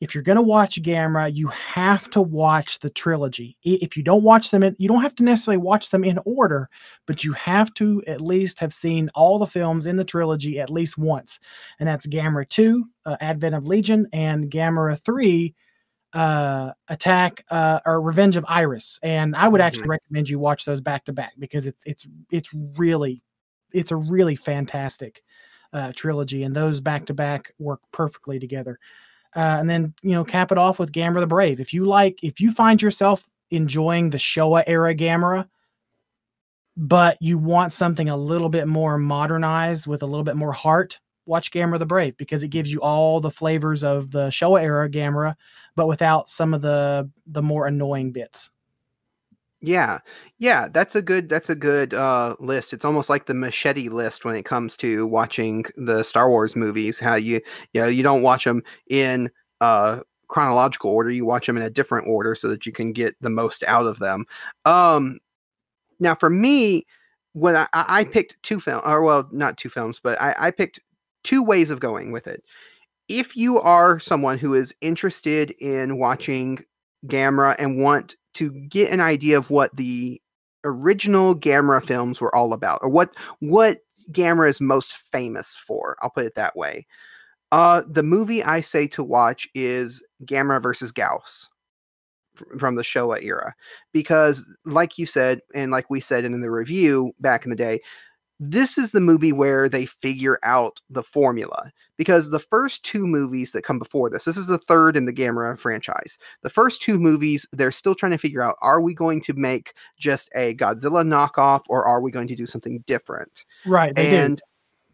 if you're going to watch Gamera, you have to watch the trilogy. If you don't watch them, in, you don't have to necessarily watch them in order, but you have to at least have seen all the films in the trilogy at least once. And that's Gamera 2, uh, Advent of Legion, and Gamera 3, uh, Attack uh, or Revenge of Iris. And I would actually mm-hmm. recommend you watch those back to back because it's it's it's really it's a really fantastic uh, trilogy, and those back to back work perfectly together. Uh, and then you know cap it off with Gamera the Brave. If you like, if you find yourself enjoying the Showa era Gamera, but you want something a little bit more modernized with a little bit more heart, watch Gamera the Brave because it gives you all the flavors of the Showa era Gamera, but without some of the the more annoying bits. Yeah. Yeah, that's a good that's a good uh list. It's almost like the machete list when it comes to watching the Star Wars movies. How you you know, you don't watch them in uh chronological order, you watch them in a different order so that you can get the most out of them. Um now for me, when I, I picked two films, or well, not two films, but I, I picked two ways of going with it. If you are someone who is interested in watching Gamera and want to get an idea of what the original Gamera films were all about, or what what Gamera is most famous for. I'll put it that way. Uh, the movie I say to watch is Gamera versus Gyaos from the Showa era, because, like you said, and like we said in the review back in the day, this is the movie where they figure out the formula because the first two movies that come before this, this is the third in the Gamera franchise. The first two movies, they're still trying to figure out are we going to make just a Godzilla knockoff or are we going to do something different? Right. and do.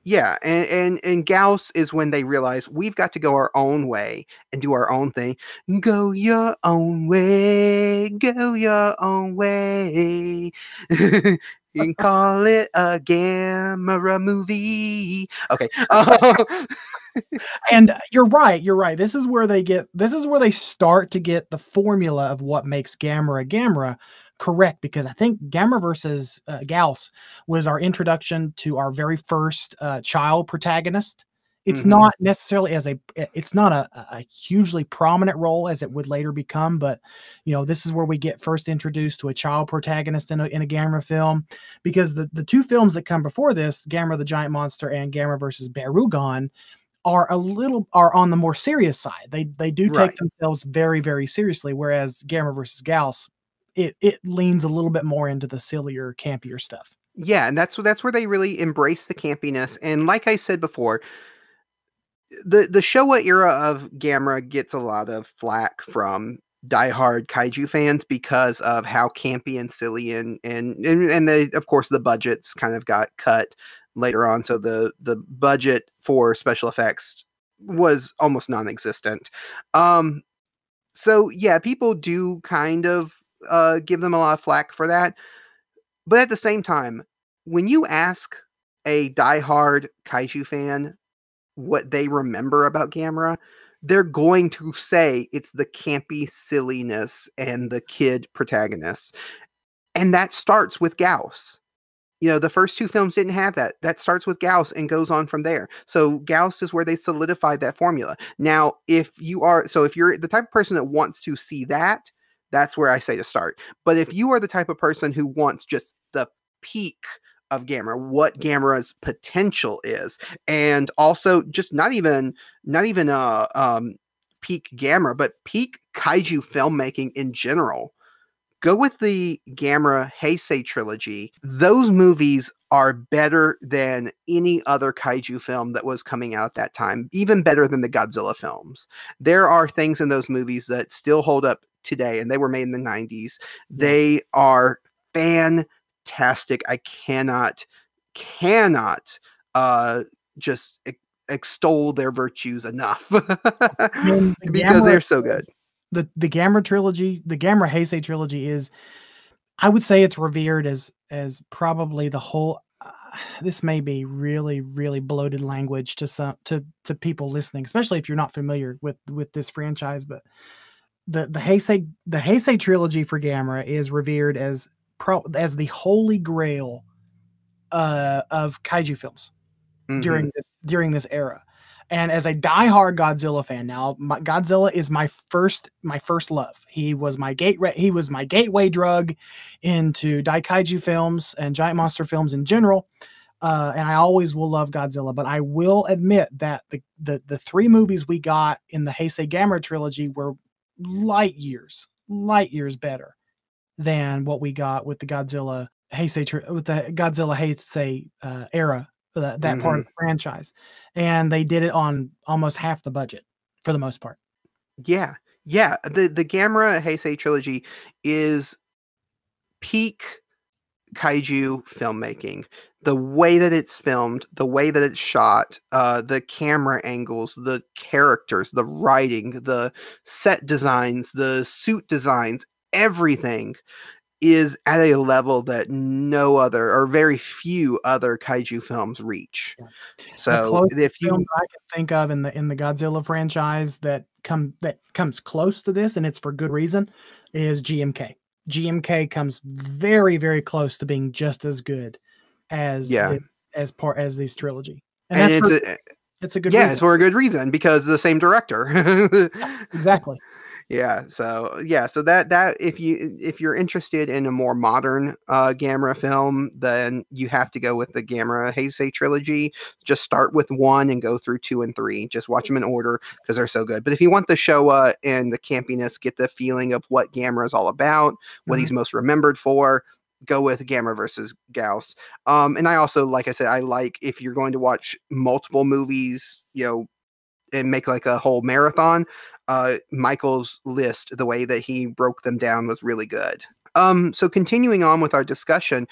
yeah, and, and and Gyaos is when they realize we've got to go our own way and do our own thing. Go your own way, go your own way. You can call it a Gamera movie. Okay. and you're right. You're right. This is where they get. This is where they start to get the formula of what makes Gamera Gamera correct. Because I think Gamera versus uh, Gyaos was our introduction to our very first uh, child protagonist it's mm-hmm. not necessarily as a it's not a, a hugely prominent role as it would later become but you know this is where we get first introduced to a child protagonist in a, in a Gamera film because the, the two films that come before this Gamera the giant monster and Gamera versus Barugon are a little are on the more serious side they they do take right. themselves very very seriously whereas Gamera versus Gyaos it it leans a little bit more into the sillier campier stuff yeah and that's that's where they really embrace the campiness and like i said before the the Showa era of Gamera gets a lot of flack from diehard kaiju fans because of how campy and silly and and and, and they of course the budgets kind of got cut later on so the the budget for special effects was almost non-existent. Um so yeah people do kind of uh give them a lot of flack for that but at the same time when you ask a diehard kaiju fan what they remember about Gamera, they're going to say it's the campy silliness and the kid protagonists. And that starts with Gyaos. You know, the first two films didn't have that. That starts with Gyaos and goes on from there. So Gyaos is where they solidified that formula. Now, if you are so if you're the type of person that wants to see that, that's where I say to start. But if you are the type of person who wants just the peak of Gamera, what Gamera's potential is, and also just not even not even uh um peak Gamera, but peak kaiju filmmaking in general. Go with the Gamera Heisei trilogy. Those movies are better than any other kaiju film that was coming out at that time, even better than the Godzilla films. There are things in those movies that still hold up today, and they were made in the 90s. They are fan fantastic. I cannot, cannot uh, just extol their virtues enough the because they're so good. The the Gamera trilogy, the Gamera Heisei trilogy is, I would say, it's revered as as probably the whole. Uh, this may be really really bloated language to some to to people listening, especially if you're not familiar with with this franchise, but the the Heisei the Heisei trilogy for Gamera is revered as pro as the holy grail uh, of kaiju films Mhm. during this during this era. And as a diehard Godzilla fan, now my, Godzilla is my first my first love. He was my gate he was my gateway drug into Daikaiju films and giant monster films in general. Uh, and I always will love Godzilla, but I will admit that the, the the three movies we got in the Heisei Gamera trilogy were light years, light years better than what we got with the Godzilla Heisei with the Godzilla Heisei uh, era uh, that part of the franchise, and they did it on almost half the budget for the most part. Yeah, yeah. The the Gamera Heisei trilogy is peak kaiju filmmaking. The way that it's filmed, the way that it's shot, uh, the camera angles, the characters, the writing, the set designs, the suit designs, everything is at a level that no other or very few other kaiju films reach. Yeah. So if you film I can think of in the in the Godzilla franchise that come that comes close to this, and it's for good reason, is GMK. GMK comes very very close to being just as good as Yeah. this- as part as this trilogy, and, and that's it's for, a, it's a good yeah, reason. it's for a good reason because the same director. exactly. Yeah, so yeah, so that that if you if you're interested in a more modern uh Gamera film, then you have to go with the Gamera Heisei trilogy. Just start with one and go through two and three. Just watch them in order because they're so good. But if you want the Showa and the campiness, get the feeling of what gamera is all about, what Mhm. he's most remembered for. Go with Gamera versus Gyaos. Um, and I also, like I said, I like if you're going to watch multiple movies, you know, and make like a whole marathon. Uh, Michael's list, the way that he broke them down, was really good. Um, so continuing on with our discussion,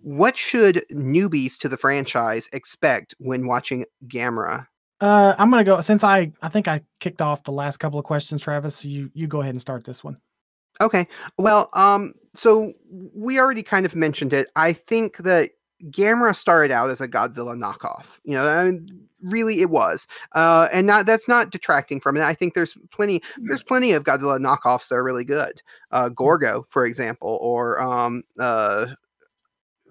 what should newbies to the franchise expect when watching Gamera? Uh, I'm gonna go since I I think I kicked off the last couple of questions, Travis. So you you go ahead and start this one. Okay. Well, um, so we already kind of mentioned it. I think that Gamera started out as a Godzilla knockoff. You know, I mean, really it was. Uh, and not that's not detracting from it. I think there's plenty there's plenty of Godzilla knockoffs that are really good. Uh, Gorgo, for example, or um, uh,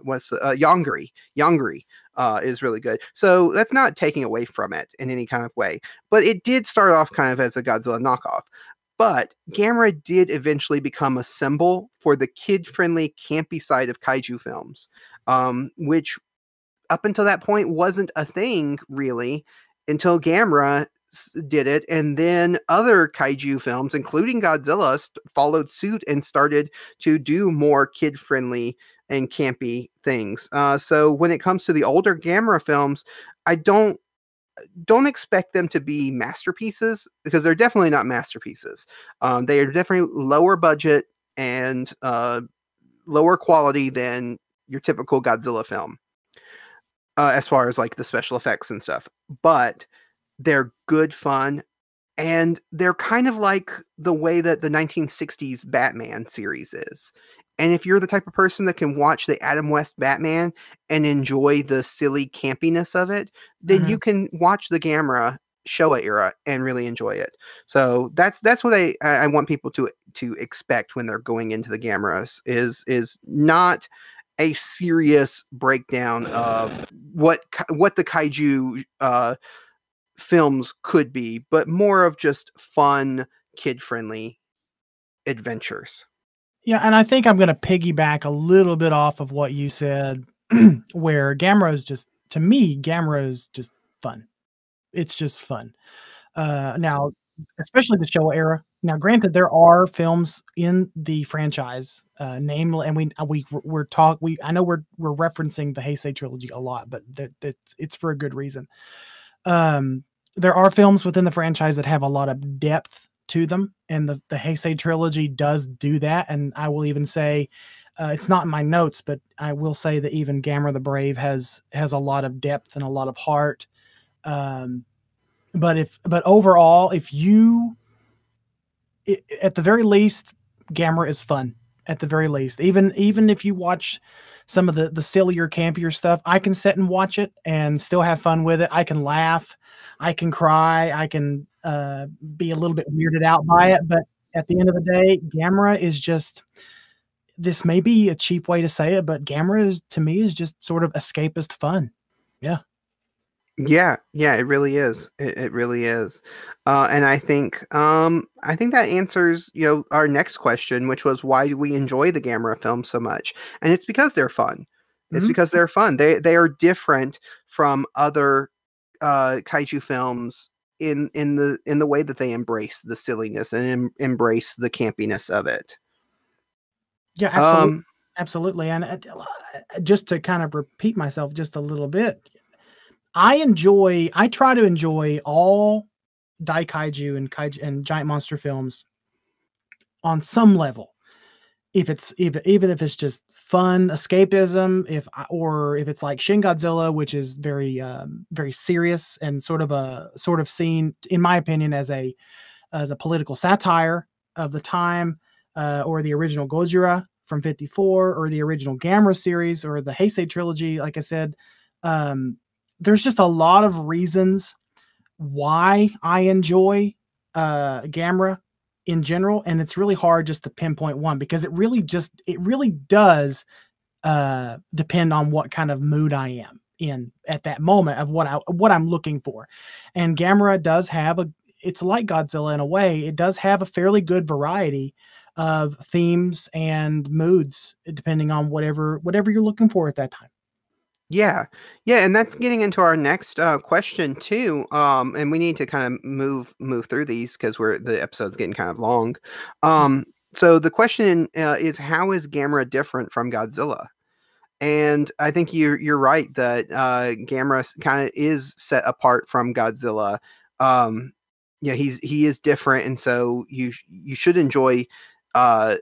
what's uh, Yongri. Yongri uh, is really good. So that's not taking away from it in any kind of way. But it did start off kind of as a Godzilla knockoff. But Gamera did eventually become a symbol for the kid-friendly, campy side of kaiju films, um, which up until that point wasn't a thing really until Gamera did it, and then other kaiju films, including Godzilla, st- followed suit and started to do more kid-friendly and campy things. Uh, so when it comes to the older Gamera films, I don't don't expect them to be masterpieces because they're definitely not masterpieces. Um, they are definitely lower budget and uh, lower quality than your typical Godzilla film, uh, as far as like the special effects and stuff. But they're good fun, and they're kind of like the way that the 1960s Batman series is. And if you're the type of person that can watch the Adam West Batman and enjoy the silly campiness of it, then Mhm. you can watch the Gamera Showa era and really enjoy it. So that's that's what I I I want people to to expect when they're going into the Gameras is is not a serious breakdown of what what the kaiju uh, films could be, but more of just fun, kid friendly adventures. Yeah, and I think I'm going to piggyback a little bit off of what you said, where Gamera is just to me, Gamera is just fun. It's just fun. Uh, now, especially the Showa era. Now, granted, there are films in the franchise, uh, namely, and we uh, we we're talk we I know we're we're referencing the Heisei trilogy a lot, but that that it's for a good reason. Um, there are films within the franchise that have a lot of depth to them, and the the Heisei trilogy does do that. And I will even say, uh, it's not in my notes, but I will say that even Gamera the Brave has has a lot of depth and a lot of heart. Um, but if but overall, if you i at the very least, Gamera is fun. At the very least, even even if you watch some of the the sillier, campier stuff, I can sit and watch it and still have fun with it. I can laugh, I can cry, I can uh, be a little bit weirded out by it, but at the end of the day, Gamera is just this may be a cheap way to say it, but Gamera is to me is just sort of escapist fun. Yeah. Yeah, yeah, it really is. It, it really is. Uh, and I think um, I think that answers you know our next question, which was why do we enjoy the Gamera films so much? And it's because they're fun. It's Mhm. because they're fun. They they are different from other uh, kaiju films in in the in the way that they embrace the silliness and em- embrace the campiness of it. Yeah, absolutely. Um, Absolutely. And uh, just to kind of repeat myself just a little bit, I enjoy, I try to enjoy all Daikaiju and kaiju and giant monster films on some level. If it's if, even if it's just fun escapism, if or if it's like Shin Godzilla, which is very um, very serious and sort of a sort of seen, in my opinion, as a as a political satire of the time, uh, or the original Gojira from 54 or the original Gamera series or the Heisei trilogy, like I said, um, there's just a lot of reasons why I enjoy uh, Gamera in general, and it's really hard just to pinpoint one because it really just it really does uh, depend on what kind of mood I am in at that moment of what I what I'm looking for, and Gamera does have a it's like Godzilla in a way. It does have a fairly good variety of themes and moods depending on whatever whatever you're looking for at that time. Yeah, yeah, and that's getting into our next uh, question too. Um, and we need to kind of move move through these because we're the episode's getting kind of long. Um, so the question uh, is, how is Gamera different from Godzilla? And I think you're you're right that uh, Gamera kind of is set apart from Godzilla. Um, yeah, he's he is different, and so you you should enjoy uh,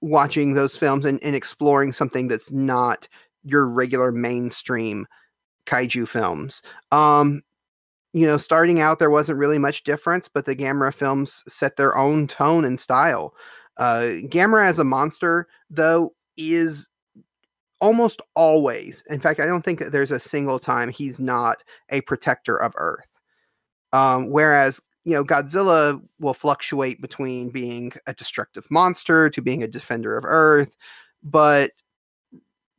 watching those films and, and exploring something that's not your regular mainstream kaiju films. Um, you know, starting out, there wasn't really much difference, but the Gamera films set their own tone and style. Uh, Gamera as a monster, though, is almost always, in fact, I don't think that there's a single time he's not a protector of Earth. Um, whereas, you know, Godzilla will fluctuate between being a destructive monster to being a defender of Earth, but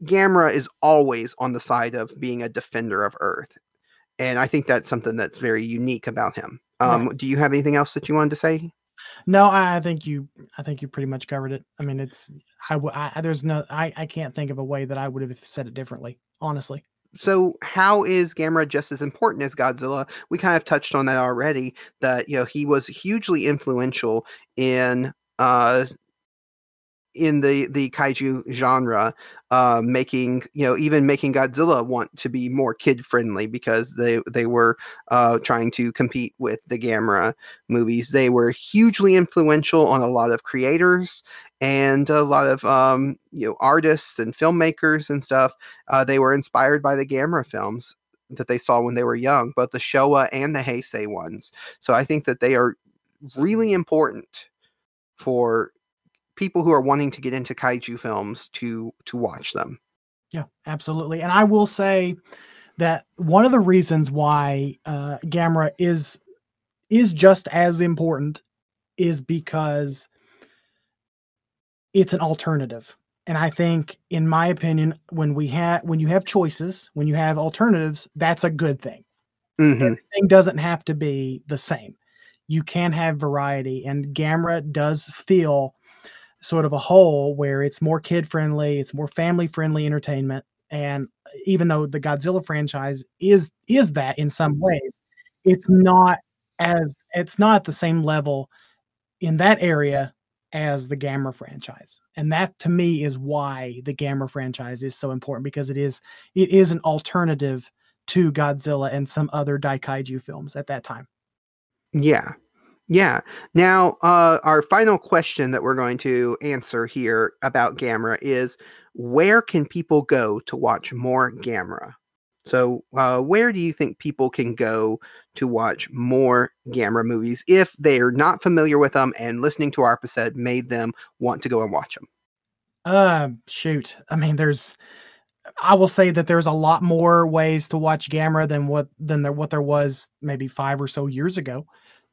Gamera is always on the side of being a defender of Earth. And I think that's something that's very unique about him. Um, Do you have anything else that you wanted to say? No, I, I think you I think you pretty much covered it. I mean, it's I, I there's no I I can't think of a way that I would have said it differently. Honestly. So, how is Gamera just as important as Godzilla? We kind of touched on that already. That you know he was hugely influential in uh, in the the kaiju genre, uh, making you know even making Godzilla want to be more kid friendly because they they were uh, trying to compete with the Gamera movies. They were hugely influential on a lot of creators and a lot of um, you know artists and filmmakers and stuff. Uh, they were inspired by the Gamera films that they saw when they were young, both the Showa and the Heisei ones. So I think that they are really important for people who are wanting to get into kaiju films to to watch them. Yeah, absolutely. And I will say that one of the reasons why uh, Gamera is is just as important is because it's an alternative. And I think, in my opinion, when we have when you have choices, when you have alternatives, that's a good thing. Mhm. Everything doesn't have to be the same. You can have variety, and Gamera does feel sort of a whole where it's more kid friendly, it's more family friendly entertainment. And uh, even though the Godzilla franchise is is that in some mm-hmm. ways, it's not as it's not at the same level in that area as the Gamera franchise. And that to me is why the Gamera franchise is so important because it is it is an alternative to Godzilla and some other Daikaiju films at that time. Yeah. Yeah. Now, uh, our final question that we're going to answer here about Gamera is where can people go to watch more Gamera? So, uh, where do you think people can go to watch more Gamera movies if they are not familiar with them and listening to our episode made them want to go and watch them? Uh, shoot. I mean, there's. I will say that there's a lot more ways to watch Gamera than what than there what there was maybe five or so years ago.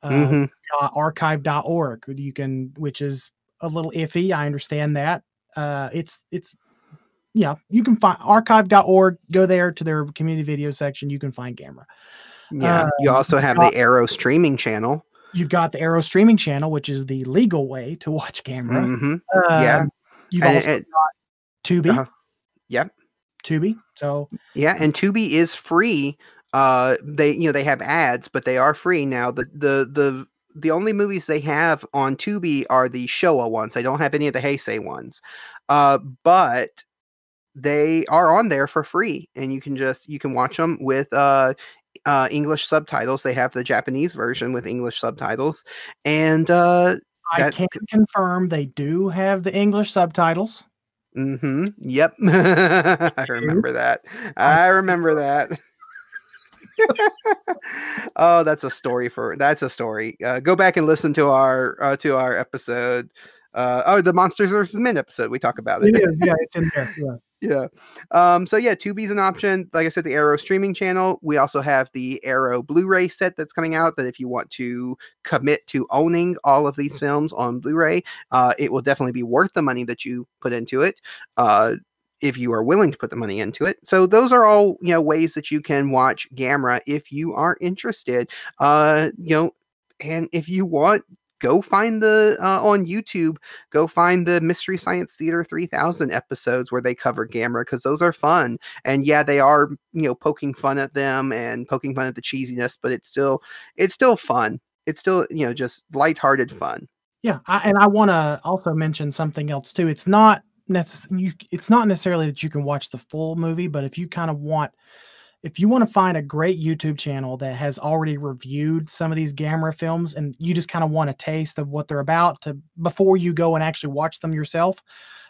Uh, Mhm. uh, archive.org you can which is a little iffy i understand that uh it's it's yeah you can find archive.org go there to their community video section you can find Gamera Yeah. you Um, also have uh, the Arrow streaming channel. you've got the arrow streaming channel which is the legal way to watch Gamera Mhm. yeah. Um, you've And also it- got tubi Uh-huh. Yep. tubi so Yeah, and Tubi is free. Uh, they you know they have ads, but they are free now. The the the the only movies they have on Tubi are the Showa ones. They don't have any of the Heisei ones. Uh, but they are on there for free, and you can just you can watch them with uh, uh, English subtitles. They have the Japanese version with English subtitles, and uh, i can confirm they do have the english subtitles hmm Yep. I remember that. I remember that. Oh, that's a story for that's a story. Uh, go back and listen to our uh, to our episode. Uh, oh, the Monsters vs. Men episode. We talk about it. it is yeah it's in there yeah yeah. Um, so yeah, Tubi's an option. Like I said, the Arrow streaming channel. We also have the Arrow Blu-ray set that's coming out. That if you want to commit to owning all of these films on Blu-ray, uh, it will definitely be worth the money that you put into it. Uh, if you are willing to put the money into it. So those are all you know ways that you can watch Gamera if you are interested. Uh, you know, and if you want go find the uh, on YouTube, go find the Mystery Science Theater 3000 episodes where they cover Gamera because those are fun. And yeah, they are you know poking fun at them and poking fun at the cheesiness, but it's still it's still fun. It's still you know just lighthearted fun. Yeah, I, and I want to also mention something else too. It's not necess- you, It's not necessarily that you can watch the full movie, but if you kind of want, if you want to find a great YouTube channel that has already reviewed some of these Gamera films, and you just kind of want a taste of what they're about to before you go and actually watch them yourself,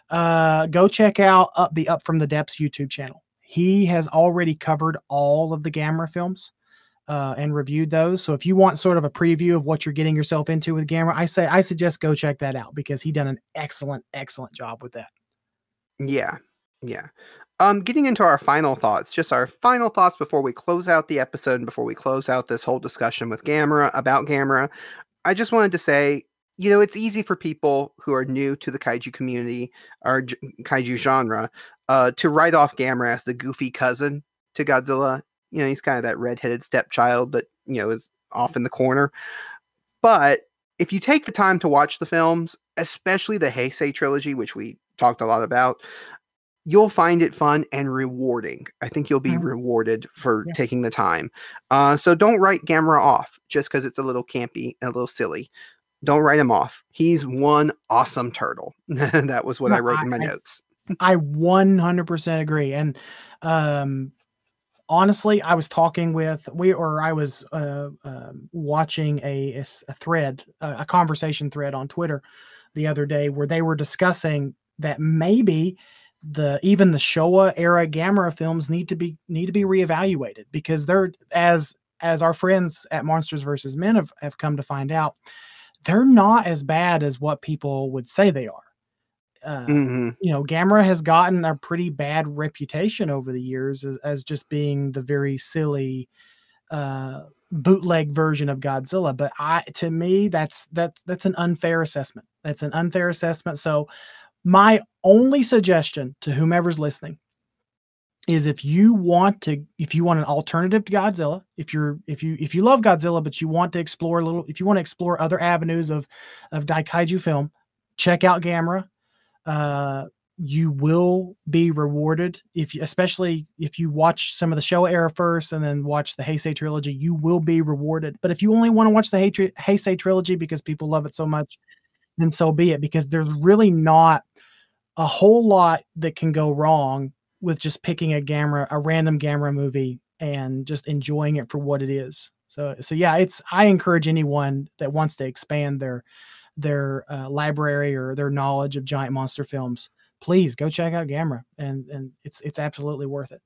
uh, go check out up the Up from the Depths YouTube channel. He has already covered all of the Gamera films uh, and reviewed those. So if you want sort of a preview of what you're getting yourself into with Gamera, I say I suggest go check that out because he done an excellent, excellent job with that. Yeah. Yeah. Um, getting into our final thoughts, just our final thoughts before we close out the episode and before we close out this whole discussion with Gamera about Gamera, I just wanted to say, you know, it's easy for people who are new to the kaiju community or kaiju genre uh, to write off Gamera as the goofy cousin to Godzilla. You know, he's kind of that redheaded stepchild that, you know, is off in the corner. But if you take the time to watch the films, especially the Heisei trilogy, which we talked a lot about, you'll find it fun and rewarding. I think you'll be Mhm. rewarded for Yeah. taking the time. Uh, so don't write Gamera off just because it's a little campy and a little silly. Don't write him off. He's one awesome turtle. that was what No, I wrote in my I- I- notes. I 100% agree. And um, honestly, I was talking with we or I was uh, um watching a, a thread, a conversation thread on Twitter the other day where they were discussing that maybe the even the Showa era Gamera films need to be need to be reevaluated because they're as as our friends at Monsters versus Men have, have come to find out, they're not as bad as what people would say they are. Uh, hmm you know, Gamera has gotten a pretty bad reputation over the years as, as just being the very silly uh, bootleg version of Godzilla. But I, to me, that's that's that's an unfair assessment. That's an unfair assessment. So, my only suggestion to whomever's listening is if you want to if you want an alternative to Godzilla, if you're if you if you love Godzilla but you want to explore a little if you want to explore other avenues of of Daikaiju film, check out Gamera. Uh you will be rewarded if you especially if you watch some of the Showa era first and then watch the Heisei trilogy, you will be rewarded. But if you only want to watch the Heisei trilogy because people love it so much, then so be it because there's really not a whole lot that can go wrong with just picking a Gamera, a random Gamera movie and just enjoying it for what it is. So, so yeah, it's I encourage anyone that wants to expand their their uh, library or their knowledge of giant monster films, please go check out Gamera, and and it's it's absolutely worth it.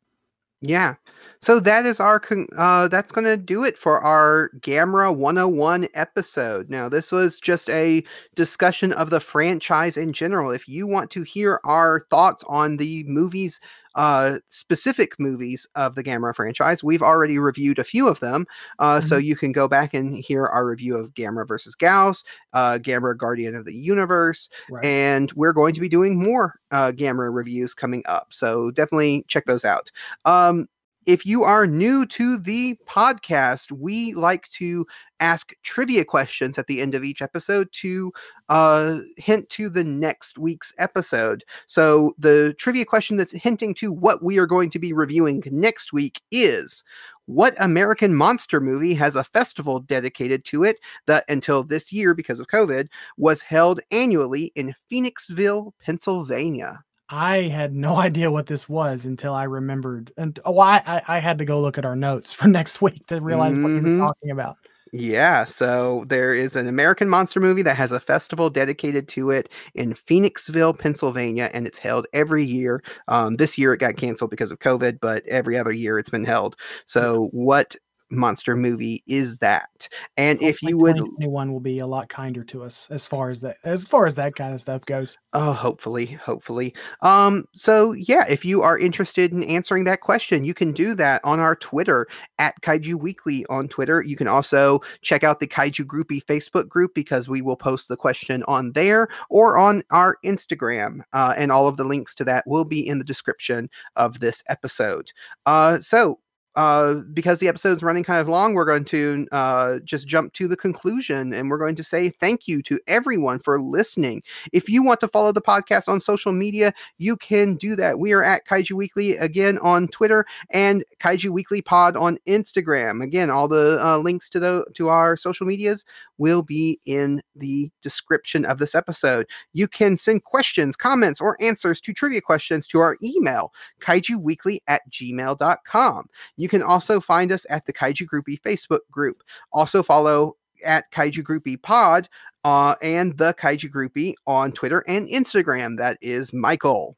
Yeah. So that is our con- uh that's going to do it for our Gamera 101 episode. Now, this was just a discussion of the franchise in general. If you want to hear our thoughts on the movies uh, specific movies of the Gamera franchise. We've already reviewed a few of them, uh, so you can go back and hear our review of Gamera versus Gyaos, uh, Gamera Guardian of the Universe, Right. and we're going to be doing more uh, Gamera reviews coming up. So definitely check those out. Um, if you are new to the podcast, we like to ask trivia questions at the end of each episode to uh, hint to the next week's episode. So the trivia question that's hinting to what we are going to be reviewing next week is what American monster movie has a festival dedicated to it that until this year because of COVID was held annually in Phoenixville, Pennsylvania? I had no idea what this was until I remembered. And oh, I, I had to go look at our notes for next week to realize what you were talking about. Yeah, so there is an American monster movie that has a festival dedicated to it in Phoenixville, Pennsylvania, and it's held every year. Um, this year it got canceled because of COVID, but every other year it's been held. So, what monster movie is that? And if you would, anyone will be a lot kinder to us as far as that as far as that kind of stuff goes. oh, hopefully, hopefully. Um, so yeah, if you are interested in answering that question, you can do that on our Twitter at Kaiju Weekly on Twitter. You can also check out the Kaiju Groupie Facebook group because we will post the question on there or on our Instagram. Uh, and all of the links to that will be in the description of this episode. Uh, so uh, because the episode's running kind of long, we're going to uh, just jump to the conclusion and we're going to say thank you to everyone for listening. If you want to follow the podcast on social media, you can do that. We are at Kaiju Weekly again on Twitter and Kaiju Weekly Pod on Instagram. Again, all the uh, links to the to our social medias will be in the description of this episode. You can send questions, comments, or answers to trivia questions to our email, kaijuweekly at gmail.com. You can also find us at the Kaiju Groupie Facebook group. Also follow at Kaiju Groupie Pod uh, and the Kaiju Groupie on Twitter and Instagram. That is Michael.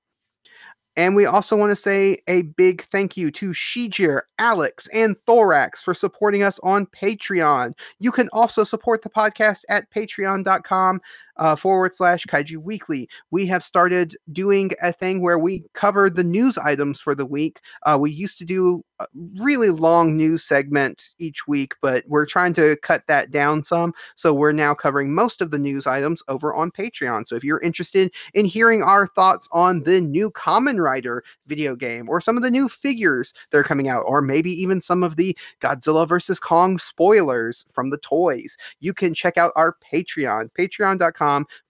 And we also want to say a big thank you to Shijir, Alex, and Thorax for supporting us on Patreon. You can also support the podcast at patreon.com uh, forward slash kaiju weekly. We have started doing a thing where we cover the news items for the week. Uh, we used to do a really long news segment each week, but we're trying to cut that down some. So we're now covering most of the news items over on Patreon. So if you're interested in hearing our thoughts on the new Kamen Rider video game or some of the new figures that are coming out, or maybe even some of the Godzilla vs. Kong spoilers from the toys, you can check out our Patreon, patreon.com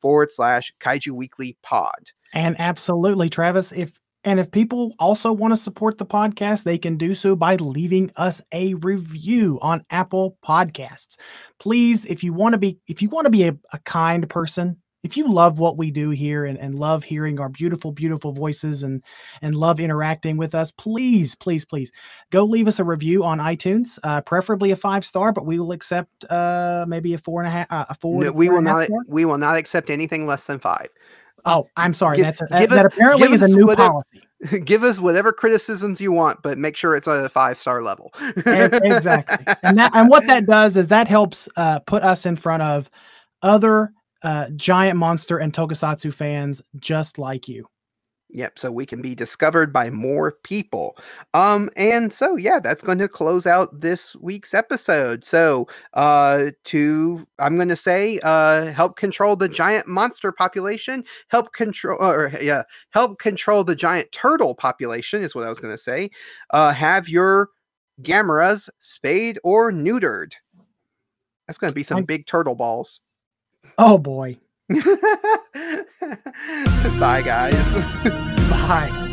forward slash kaiju weekly pod. And absolutely, Travis, if and if people also want to support the podcast, they can do so by leaving us a review on Apple Podcasts. Please, if you want to be if you want to be a, a kind person, if you love what we do here and, and love hearing our beautiful, beautiful voices and and love interacting with us, please, please, please go leave us a review on iTunes, uh, preferably a five star, but we will accept uh, maybe a four and a half, uh, a four. No, we four will and a half not star. we will not accept anything less than five. Oh, I'm sorry. Give- that's a, give that, that us- apparently is a new whatever- policy. Give us whatever criticisms you want, but make sure it's a five star level. Exactly and that and what that does is that helps uh, put us in front of other uh, giant monster and tokusatsu fans just like you Yep, so we can be discovered by more people. Um and so yeah, that's going to close out this week's episode. So, uh to I'm going to say uh help control the giant monster population, help control or yeah, help control the giant turtle population is what I was going to say. Uh have your Gameras spayed or neutered. That's going to be some I- big turtle balls. Oh boy Bye guys. bye